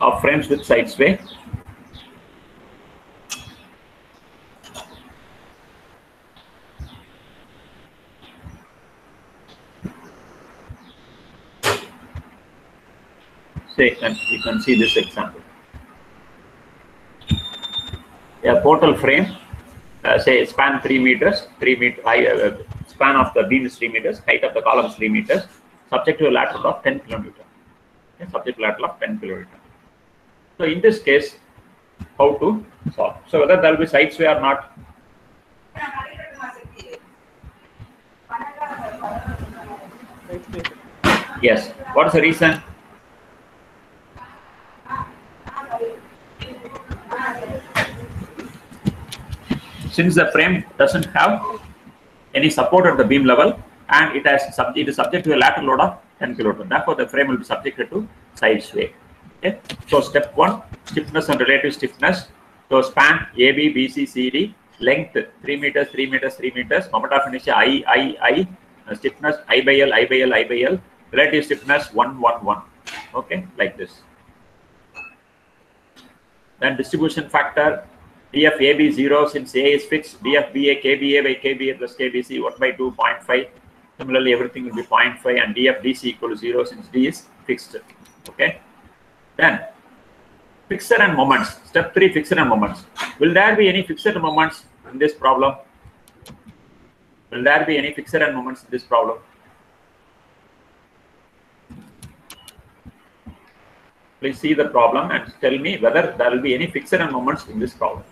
of frames with side sway. Say, and you can see this example. A portal frame, uh, say span three meters, three meter high, uh, span of the beam is three meters, height of the column is three meters, subject to a lateral of 10 kilometer. Okay, subject to lateral of 10 kilometer. So in this case, how to solve? So whether there will be side sway or not, yes. What is the reason? Since the frame doesn't have any support at the beam level and it has it is subject to a lateral load of 10 kilonewton. Therefore, the frame will be subjected to side sway. Okay. So step one, stiffness and relative stiffness. So span AB, BC, CD, length 3 meters, 3 meters, 3 meters, moment of inertia I, I, I, uh, stiffness I by L, I by L, I by L, relative stiffness 1, 1, 1. Okay, like this. Then distribution factor df AB 0 since A is fixed, df BA KBA by KBA plus KBC 1 by 2, 0.5. Similarly, everything will be 0.5 and df DC equal to 0 since D is fixed. Okay. Then fixed end moments. Step 3 fixed end moments. Will there be any fixed end moments in this problem? Will there be any fixed end moments in this problem? Please see the problem and tell me whether there will be any fixed end moments in this problem.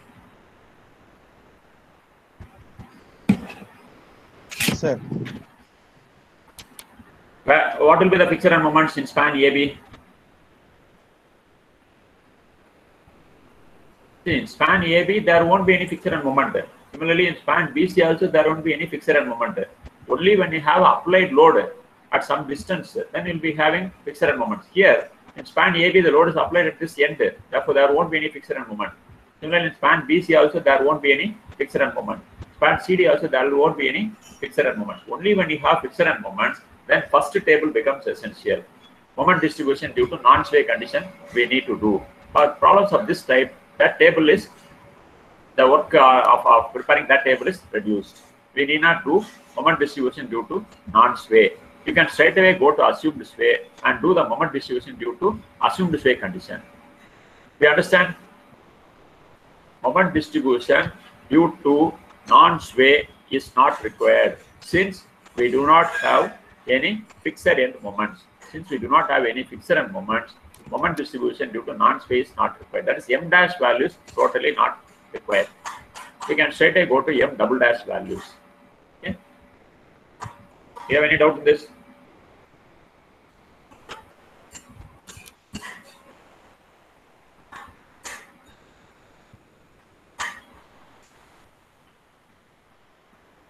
Sir, What will be the picture and moments in span AB? In span AB, there won't be any fixed end moment. Similarly, in span BC also, there won't be any fixed end moment. Only when you have applied load at some distance, then you'll be having fixed end moments. Here, in span AB, the load is applied at this end. Therefore, there won't be any fixed end moment. Similarly, in span BC also, there won't be any fixed end moment. Span CD also there won't be any fixed end moments. Only when you have fixed end moments, then first table becomes essential. Moment distribution due to non-sway condition we need to do. But problems of this type, that table is the work uh, of, of preparing that table is reduced. We need not do moment distribution due to non-sway. You can straight away go to assumed sway and do the moment distribution due to assumed sway condition. We understand moment distribution due to non-sway is not required since we do not have any fixed end moments. Since we do not have any fixed end moments, moment distribution due to non-sway is not required. That is m dash values totally not required. We can straight away go to m double dash values. Okay. You have any doubt in this?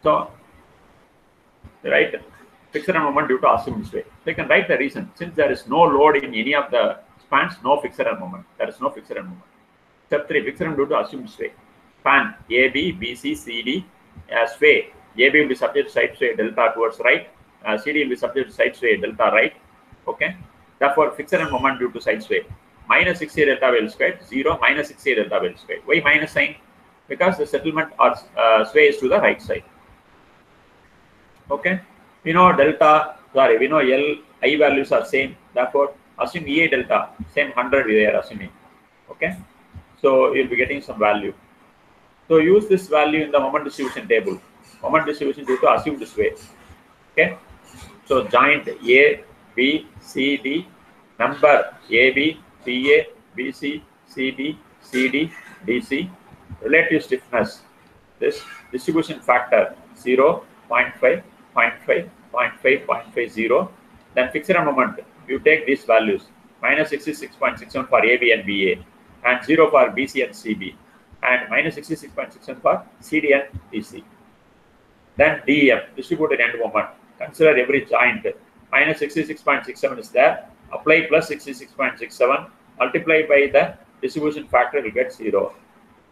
So, right, fixed end moment due to assumed sway. So you can write the reason. Since there is no load in any of the spans, no fixed end moment. There is no fixed end moment. Step 3, fixed end due to assumed sway. Span AB, BC, CD, uh, sway. AB will be subject to side sway delta towards right. Uh, CD will be subject to side sway delta right. Okay. Therefore, fixed end moment due to side sway. Minus 60 delta L squared, 0, minus 60 delta L squared. Why minus sign? Because the settlement or uh, sway is to the right side. Okay. We know delta, sorry, we know L, I values are same. Therefore, assume EA delta, same 100 we are assuming. Okay. So you'll be getting some value. So use this value in the moment distribution table. Moment distribution due to assume this way. Okay. So joint A, B, C, D, number A, B, B, A, B, C, C, D, C, D, D, C. Relative stiffness. This distribution factor 0, 0.5, 0.5, 0.5, 0.50. Then fixed moment. You take these values minus 66.67 for AB and BA and 0 for BC and CB and minus 66.67 for CD and DC. Then DEM, distributed end moment. Consider every joint. Minus 66.67 is there. Apply plus 66.67. Multiply by the distribution factor, you get 0.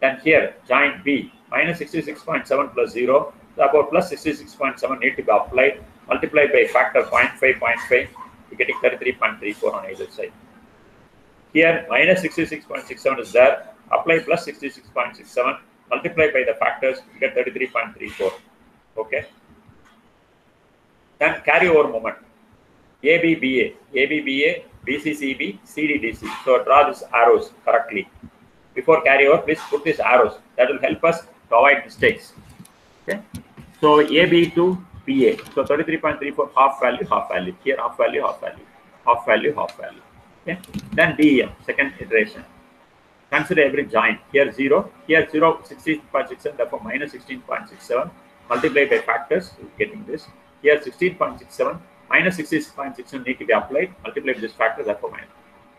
Then here, joint B, minus 66.7 plus 0. About plus 66.7 need to be applied. Multiply by factor 0.5, 0.5. You're getting 33.34 on either side. Here, minus 66.67 is there. Apply plus 66.67. Multiply by the factors, you get 33.34. Okay. Then carry over moment. ABBA, ABBA, BCCB, CDDC. So draw these arrows correctly. Before carry over, please put these arrows. That will help us to avoid mistakes. Okay. So AB to PA. So 33.34 half value, half value. Here half value, half value. Half value, half value. Okay. Then DEM, second iteration. Consider every joint. Here 0, here 0, 16.67, therefore minus 16.67. Multiply by factors, getting this. Here 16.67, minus 66.67 need to be applied. Multiply by this factor, therefore minus.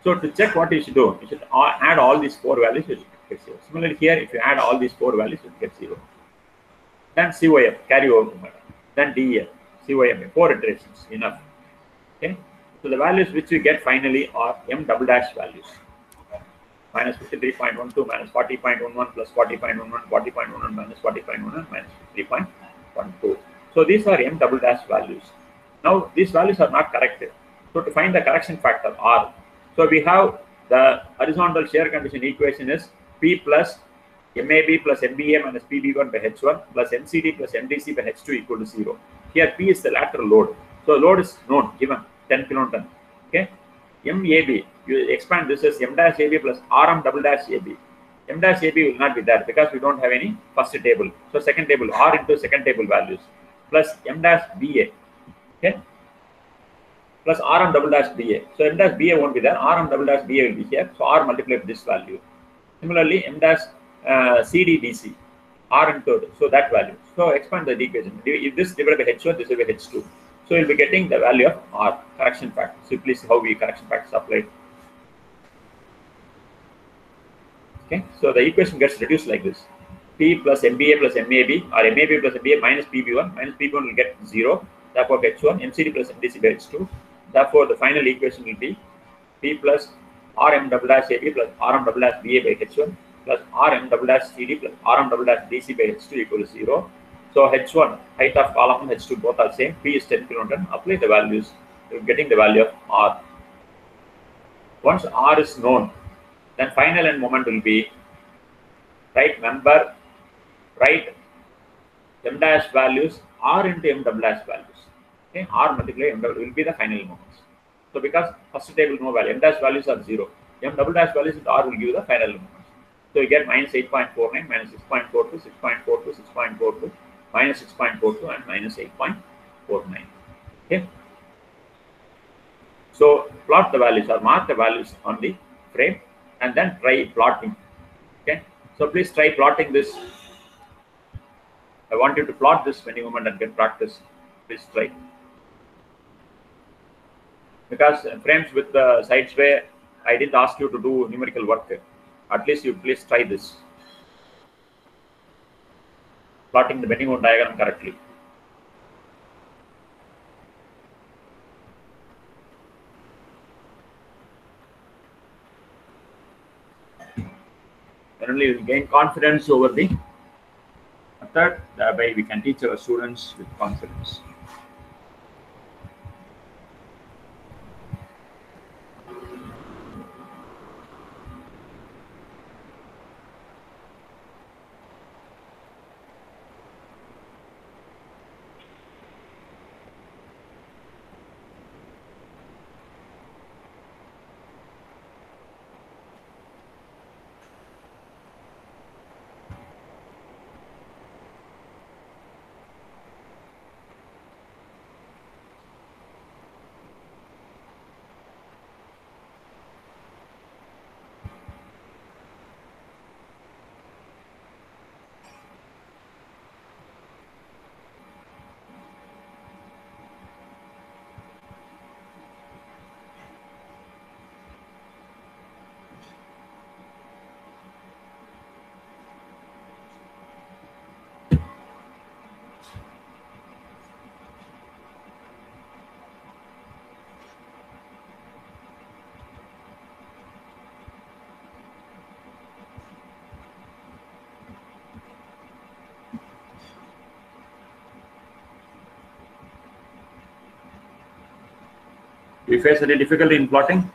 So to check what you should do, you should add all these four values, you should get 0. Similarly here, if you add all these four values, you get 0. Then COM, carry over moment. Then DEM, COM, four iterations, enough. Okay. So the values which we get finally are M double dash values. Minus 53.12 minus 40.11 plus 40.11, 40.11 minus 40.11 minus 53.12. So these are M double dash values. Now these values are not corrected. So to find the correction factor R, so we have the horizontal shear condition equation is P plus MAB plus MBA minus PB1 by H1 plus MCD plus MDC by H2 equal to 0. Here P is the lateral load. So load is known, given 10 kilonewton. Okay. MAB, you expand this as M dash AB plus RM double dash AB. M dash AB will not be there because we don't have any first table. So second table, R into second table values plus M dash BA. Okay. Plus RM double dash BA. So M dash BA won't be there. RM double dash BA will be here. So R multiplied this value. Similarly, M dash uh, CD DC. R into so that value. So expand the equation. If this divided by H1, this will be H2. So you'll be getting the value of R correction factor. So please how we correction factors applied. Okay, so the equation gets reduced like this. P plus MBA plus MAB or MAB plus MBA minus PB1 minus PB1 will get 0. Therefore, H1, MCD plus MDC by H2. Therefore, the final equation will be P plus RM double dash AB plus RM double dash BA by H1 plus RM double dash CD plus RM double dash DC by H2 equal to 0. So H1, height of column and H2 both are same. P is 10 kilonewton. Apply the values. You're getting the value of R. Once R is known, then final end moment will be right member, right m dash values R into m double dash values. Okay, R multiplied m double will be the final moments. So because first table no value, m dash values are zero. M double dash values into R will give the final moments. So you get minus 8.49, minus 6.42, 6.42, 6.42, minus 6.42, and minus 8.49. Okay. So plot the values or mark the values on the frame and then try plotting. Okay. So please try plotting this. I want you to plot this when you moment and get practice. Please try. Because frames with the side sway, I didn't ask you to do numerical work. At least you please try this. Plotting the bending moment diagram correctly. Only we gain confidence over the method. Thereby, we can teach our students with confidence. You face any difficulty in plotting?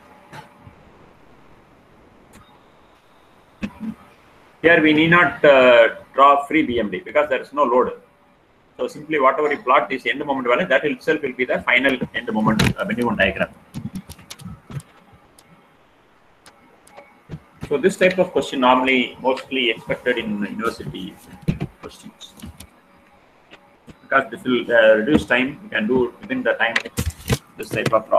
Here we need not uh, draw free BMD because there is no load. So simply whatever you plot is end moment value, that itself will be the final end moment uh, minimum diagram. So this type of question normally mostly expected in university questions. Because this will uh, reduce time, you can do within the time this type of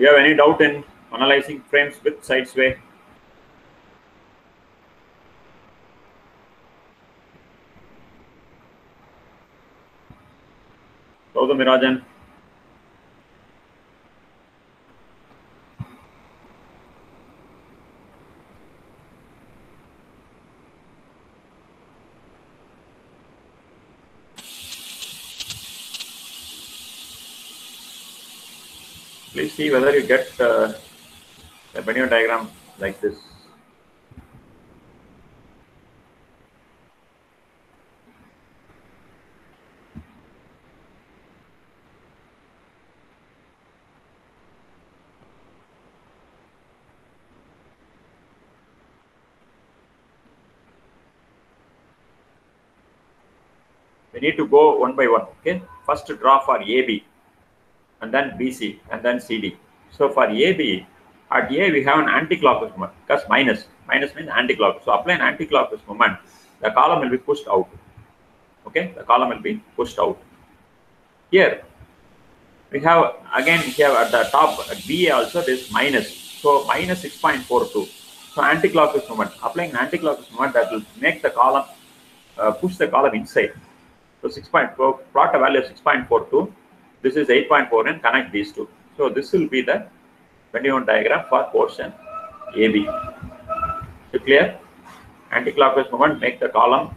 problems. you have any doubt in analyzing frames with side sway? Gautam Rajan. see whether you get uh, a Benio diagram like this. We need to go one by one. Okay, first draw for AB and then BC, and then CD. So for AB, at A we have an anti-clockwise moment because minus minus means anti-clockwise. So apply an anti-clockwise moment, the column will be pushed out. Okay, the column will be pushed out. Here we have again here at the top at BA also this minus. So minus 6.42. So anti-clockwise moment. Applying anti-clockwise moment that will make the column uh, push the column inside. So 6.4 plot a value of 6.42. This is 8.4 and connect these two. So this will be the Venn diagram for portion AB. So clear? Anti-clockwise moment make the column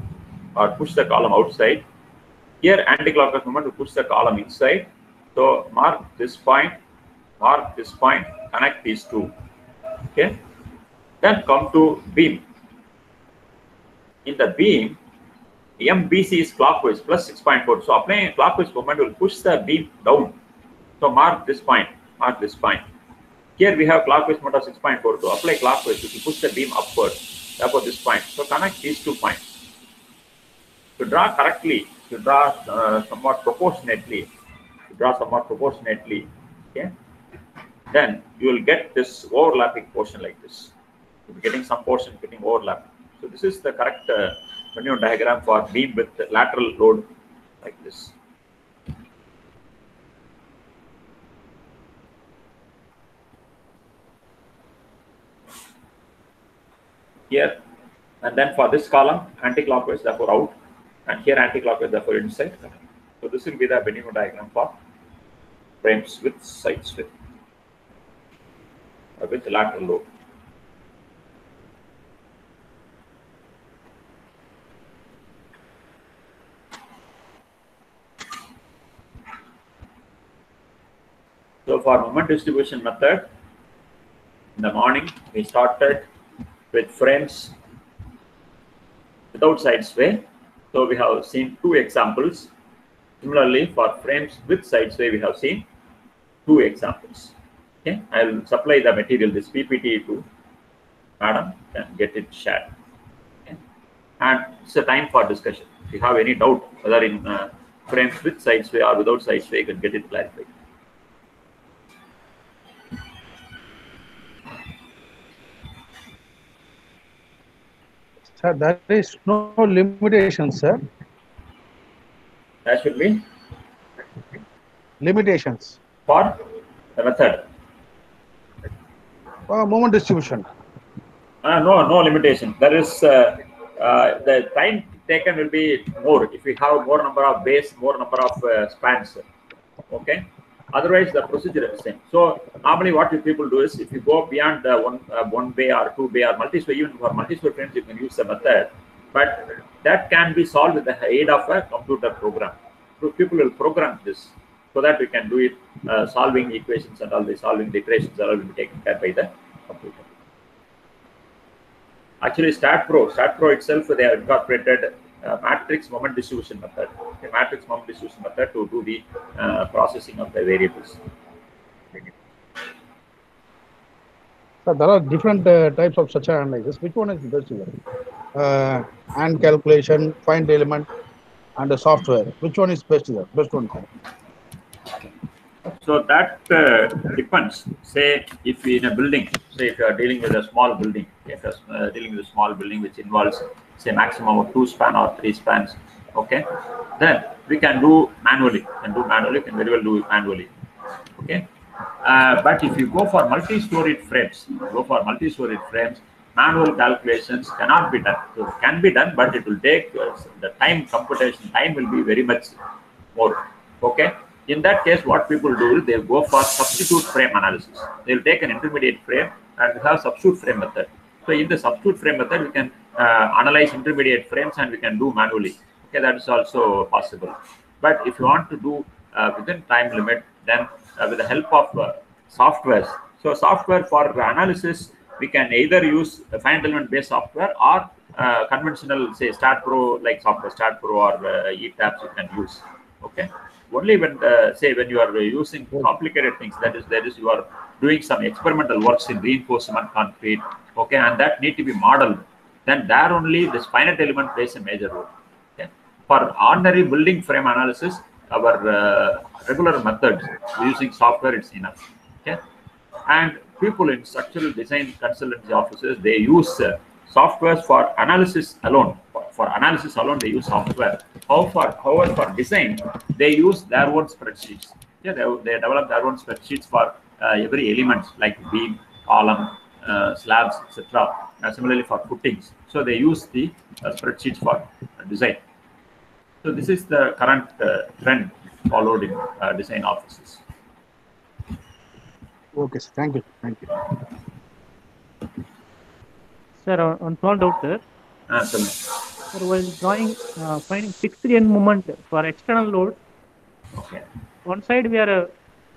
or push the column outside. Here anti-clockwise moment to push the column inside. So mark this point, mark this point, connect these two. Okay. Then come to beam. In the beam, MBC is clockwise plus 6.4. So applying clockwise moment will push the beam down. So mark this point, mark this point. Here we have clockwise moment of 6.4. To apply clockwise, it will push the beam upward. Therefore, this point. So connect these two points. To draw correctly, to draw uh, somewhat proportionately, to draw somewhat proportionately, okay, then you will get this overlapping portion like this. You'll be getting some portion getting overlapped. So this is the correct uh, Venn diagram for beam with lateral load like this. Here and then for this column anti-clockwise therefore out and here anti-clockwise therefore inside. So this will be the Venn diagram for frames with side slip uh, with lateral load. So for moment distribution method, in the morning we started with frames without side sway. So we have seen two examples. Similarly, for frames with side sway, we have seen two examples. Okay, I will supply the material, this PPT to Madam, and get it shared. Okay. And it's a time for discussion. If you have any doubt whether in uh, frames with side sway or without side sway, you can get it clarified. Sir, there is no limitation, sir. That should be Limitations. for the method. Uh, moment distribution. Uh, no, no limitation. There is uh, uh, the time taken will be more if we have more number of base, more number of uh, spans. Okay. Otherwise, the procedure is the same. So normally, what people do is if you go beyond the one uh, one bay or two bay or multi-sway, even for multi-sway frames, you can use the method, but that can be solved with the aid of a computer program. So people will program this so that we can do it uh, solving equations and all the solving the equations are all will be taken care by the computer. Actually, STAAD Pro, StatPro itself, they have incorporated matrix moment distribution method, a matrix moment distribution method to do the uh, processing of the variables. Sir, there are different uh, types of such analysis. Which one is best? Uh, and calculation, finite element, and the software. Which one is best? Best one. So that uh, depends. Say if in a building, say if you are dealing with a small building, if you're uh, dealing with a small building which involves say maximum of two span or three spans, okay, then we can do manually. Can do manually. Can very well do it manually. Okay. Uh, but if you go for multi-storied frames, go for multi-storied frames, manual calculations cannot be done. So can be done, but it will take uh, the time computation time will be very much more. Okay. In that case, what people do is they go for substitute frame analysis. They'll take an intermediate frame and have substitute frame method. So in the substitute frame method, we can uh, analyze intermediate frames and we can do manually. Okay, that is also possible. But if you want to do uh, within time limit, then uh, with the help of uh, softwares. So software for analysis, we can either use finite element based software or uh, conventional, say STAAD Pro like software, STAAD Pro or uh, ETABS you can use. Okay only when uh, say when you are using complicated things that is that is you are doing some experimental works in reinforcement concrete okay and that need to be modeled then there only this finite element plays a major role okay For ordinary building frame analysis, our uh, regular methods using software it's enough. Okay, and people in structural design consultancy offices they use uh, softwares for analysis alone. For, for analysis alone, they use software. How However, however, for design, they use their own spreadsheets. Yeah, they, they develop their own spreadsheets for uh, every element like beam, column, uh, slabs, etc. Uh, similarly for footings. So they use the uh, spreadsheets for uh, design. So this is the current uh, trend followed in uh, design offices. Okay, sir. Thank you. Thank you. Sir, on, on small doubt, sir. Uh, tell me. Sir, while drawing, uh, finding fixed end moment for external load, Okay. one side we are uh,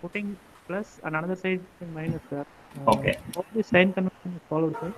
putting plus and another side minus, sir. Uh, Okay. The sign convention is followed, sir?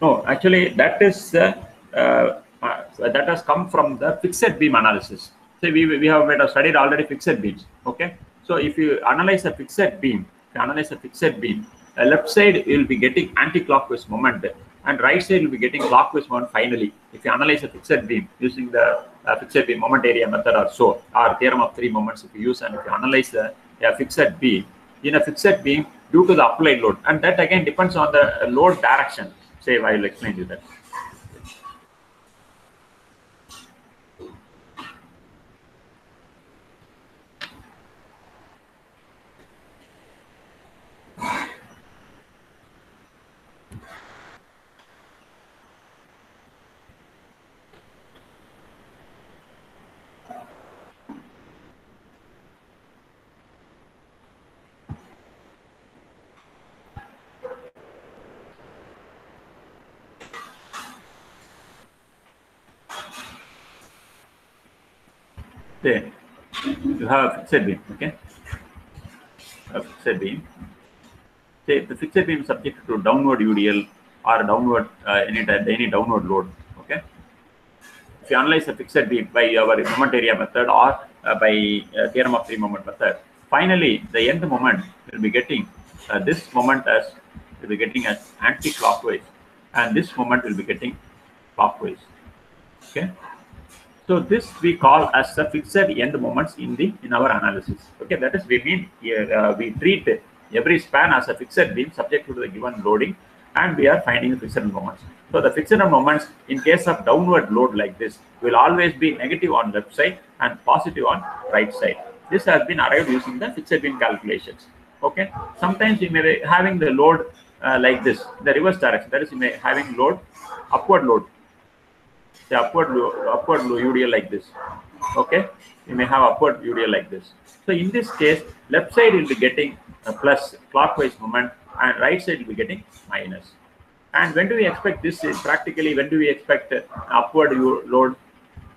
No, actually, that is uh, uh, uh, that has come from the fixed beam analysis. So we we have made a studied already fixed beams. Okay, so if you analyze a fixed beam, analyze a fixed beam, uh, left side you will be getting anti-clockwise moment, and right side will be getting clockwise moment. Finally, if you analyze a fixed beam using the uh, fixed beam moment area method or so, or theorem of three moments, if you use and if you analyze the a fixed beam in a fixed beam due to the applied load, and that again depends on the load direction. Say, I will explain you that. There, you have a fixed beam, okay? A fixed beam. Say the fixed beam is subject to downward UDL or downward uh, any any downward load, okay? If you analyze a fixed beam by our moment area method or uh, by uh, theorem of three moment method, finally the end moment will be getting uh, this moment as will be getting as anti-clockwise, and this moment will be getting clockwise, okay? So this we call as the fixed end moments in the in our analysis. Okay, that is we mean uh, we treat every span as a fixed beam subject to the given loading, and we are finding the fixed moments. So the fixed moments in case of downward load like this will always be negative on left side and positive on right side. This has been arrived using the fixed beam calculations. Okay, sometimes you may be having the load uh, like this, the reverse direction. That is, you may having load upward load the upward upward UDL like this. Okay, you may have upward UDL like this. So in this case, left side will be getting a plus clockwise moment, and right side will be getting minus. And when do we expect this? is Practically, when do we expect upward load?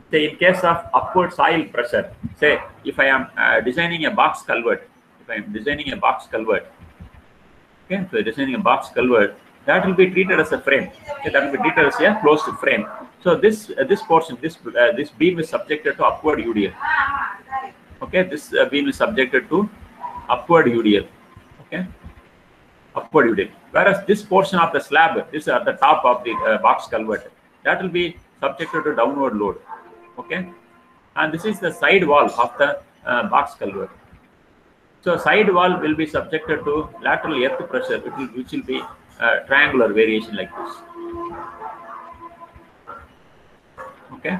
Say in case of upward soil pressure. Say if I am uh, designing a box culvert, if I am designing a box culvert, okay, so designing a box culvert, that will be treated as a frame. Okay, that will be treated as a closed frame. So this uh, this portion, this uh, this beam is subjected to upward UDL. Okay, this uh, beam is subjected to upward UDL. Okay, upward UDL. Whereas this portion of the slab, this is at the top of the uh, box culvert, that will be subjected to downward load. Okay, and this is the side wall of the uh, box culvert. So side wall will be subjected to lateral earth pressure, which will, which will be uh, triangular variation like this. Okay,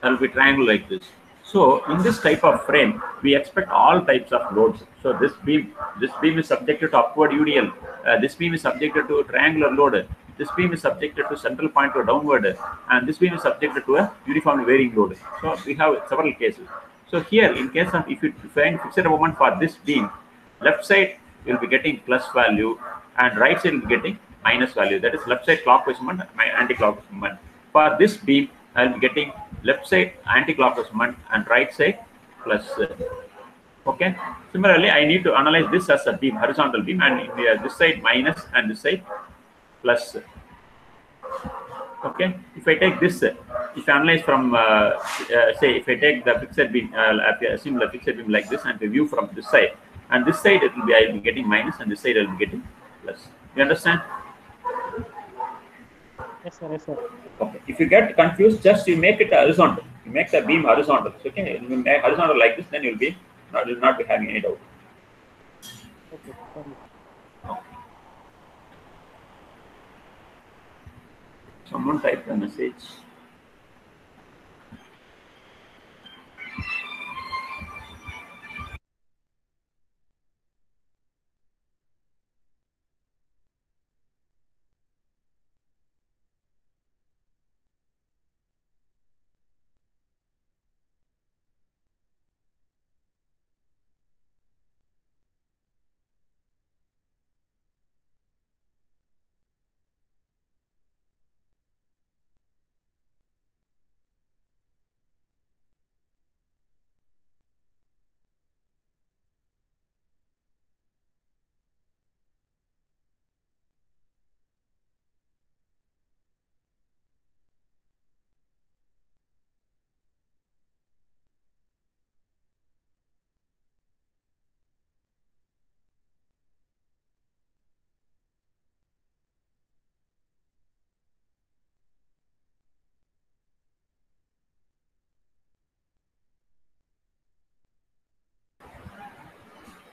that will be triangle like this. So in this type of frame, we expect all types of loads. So this beam, this beam is subjected to upward UDL. Uh, this beam is subjected to triangular load. This beam is subjected to central point or downward, and this beam is subjected to a uniformly varying load. So we have several cases. So here, in case of if you find fixed moment for this beam, left side will be getting plus value, and right side will be getting minus value. That is left side clockwise moment, anti-clockwise moment. For this beam, I will be getting left side anti-clockwise moment and right side plus. uh, Okay. Similarly, I need to analyze this as a beam, horizontal beam, and uh, this side minus and this side plus. Okay. If I take this, uh, if I analyze from, uh, uh, say, if I take the fixed beam, uh, the fixed beam like this, and the view from this side, and this side it will be I will be getting minus, and this side I will be getting plus. You understand? Yes, sir. Yes, sir. Okay. If you get confused, just you make it horizontal. You make the beam horizontal. Okay, you make horizontal like this, then you'll be not you'll not be having any doubt. Okay. Sorry. Someone typed a message.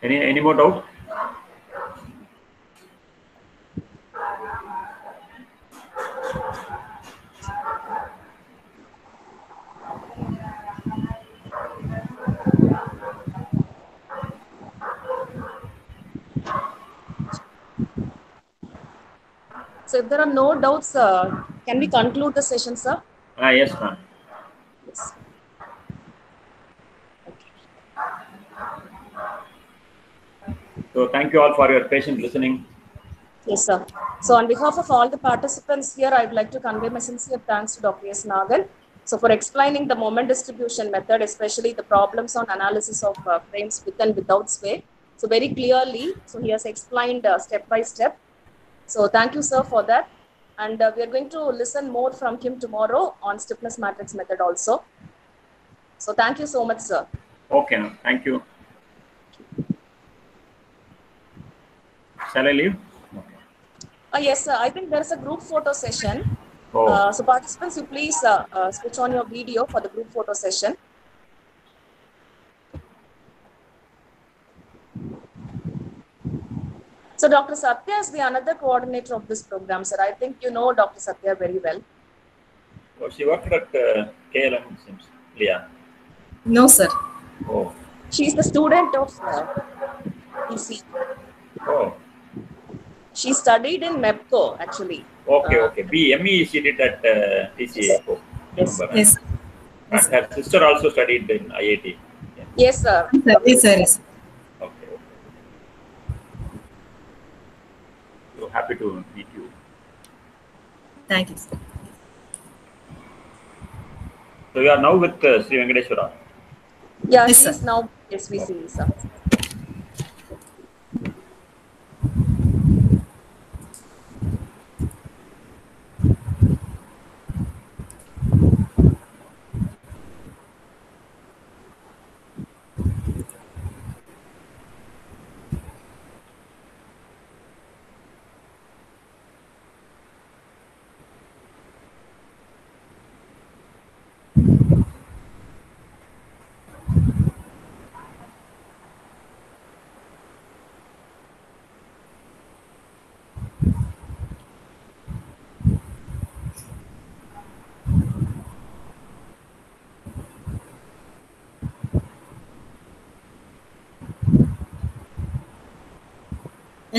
Any any more doubt? So if there are no doubts, uh, can we conclude the session, sir? Ah, yes, ma'am. So thank you all for your patient listening. Yes, sir. So on behalf of all the participants here, I'd like to convey my sincere thanks to Dr. S. Nagan. So for explaining the moment distribution method, especially the problems on analysis of uh, frames with and without sway. So very clearly, so he has explained uh, step by step. So thank you, sir, for that. And uh, we are going to listen more from him tomorrow on stiffness matrix method also. So thank you so much, sir. Okay. Thank you. Shall I leave? Okay. Uh, yes, sir. I think there's a group photo session. Oh, Uh, so participants, you please uh, uh, switch on your video for the group photo session. So Dr. Satya is the another coordinator of this program, sir. I think you know Dr. Satya very well. oh, she worked at uh, KLM, it seems. Leah. No, sir. Oh, She's the student of uh, PC. oh. She studied in MEPCO, actually. Okay, Uh, okay. B, ME she did at uh, TCE. Yes. remember. Yes. And her sister also studied in IIT. Yeah. Yes, sir. Sir, Yes, sir. Yes. Okay, okay. So happy to meet you. Thank you, sir. So you are now with uh, Sri Venkateswara. Yeah, Yes, she sir. is now SVCE, sir.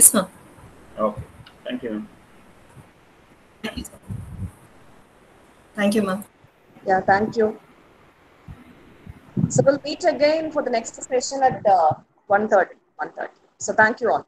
Yes, ma'am. Okay. Thank you. Thank you. Thank you, ma'am. Yeah, thank you. So we'll meet again for the next session at uh, 1.30. 1.30. So thank you all.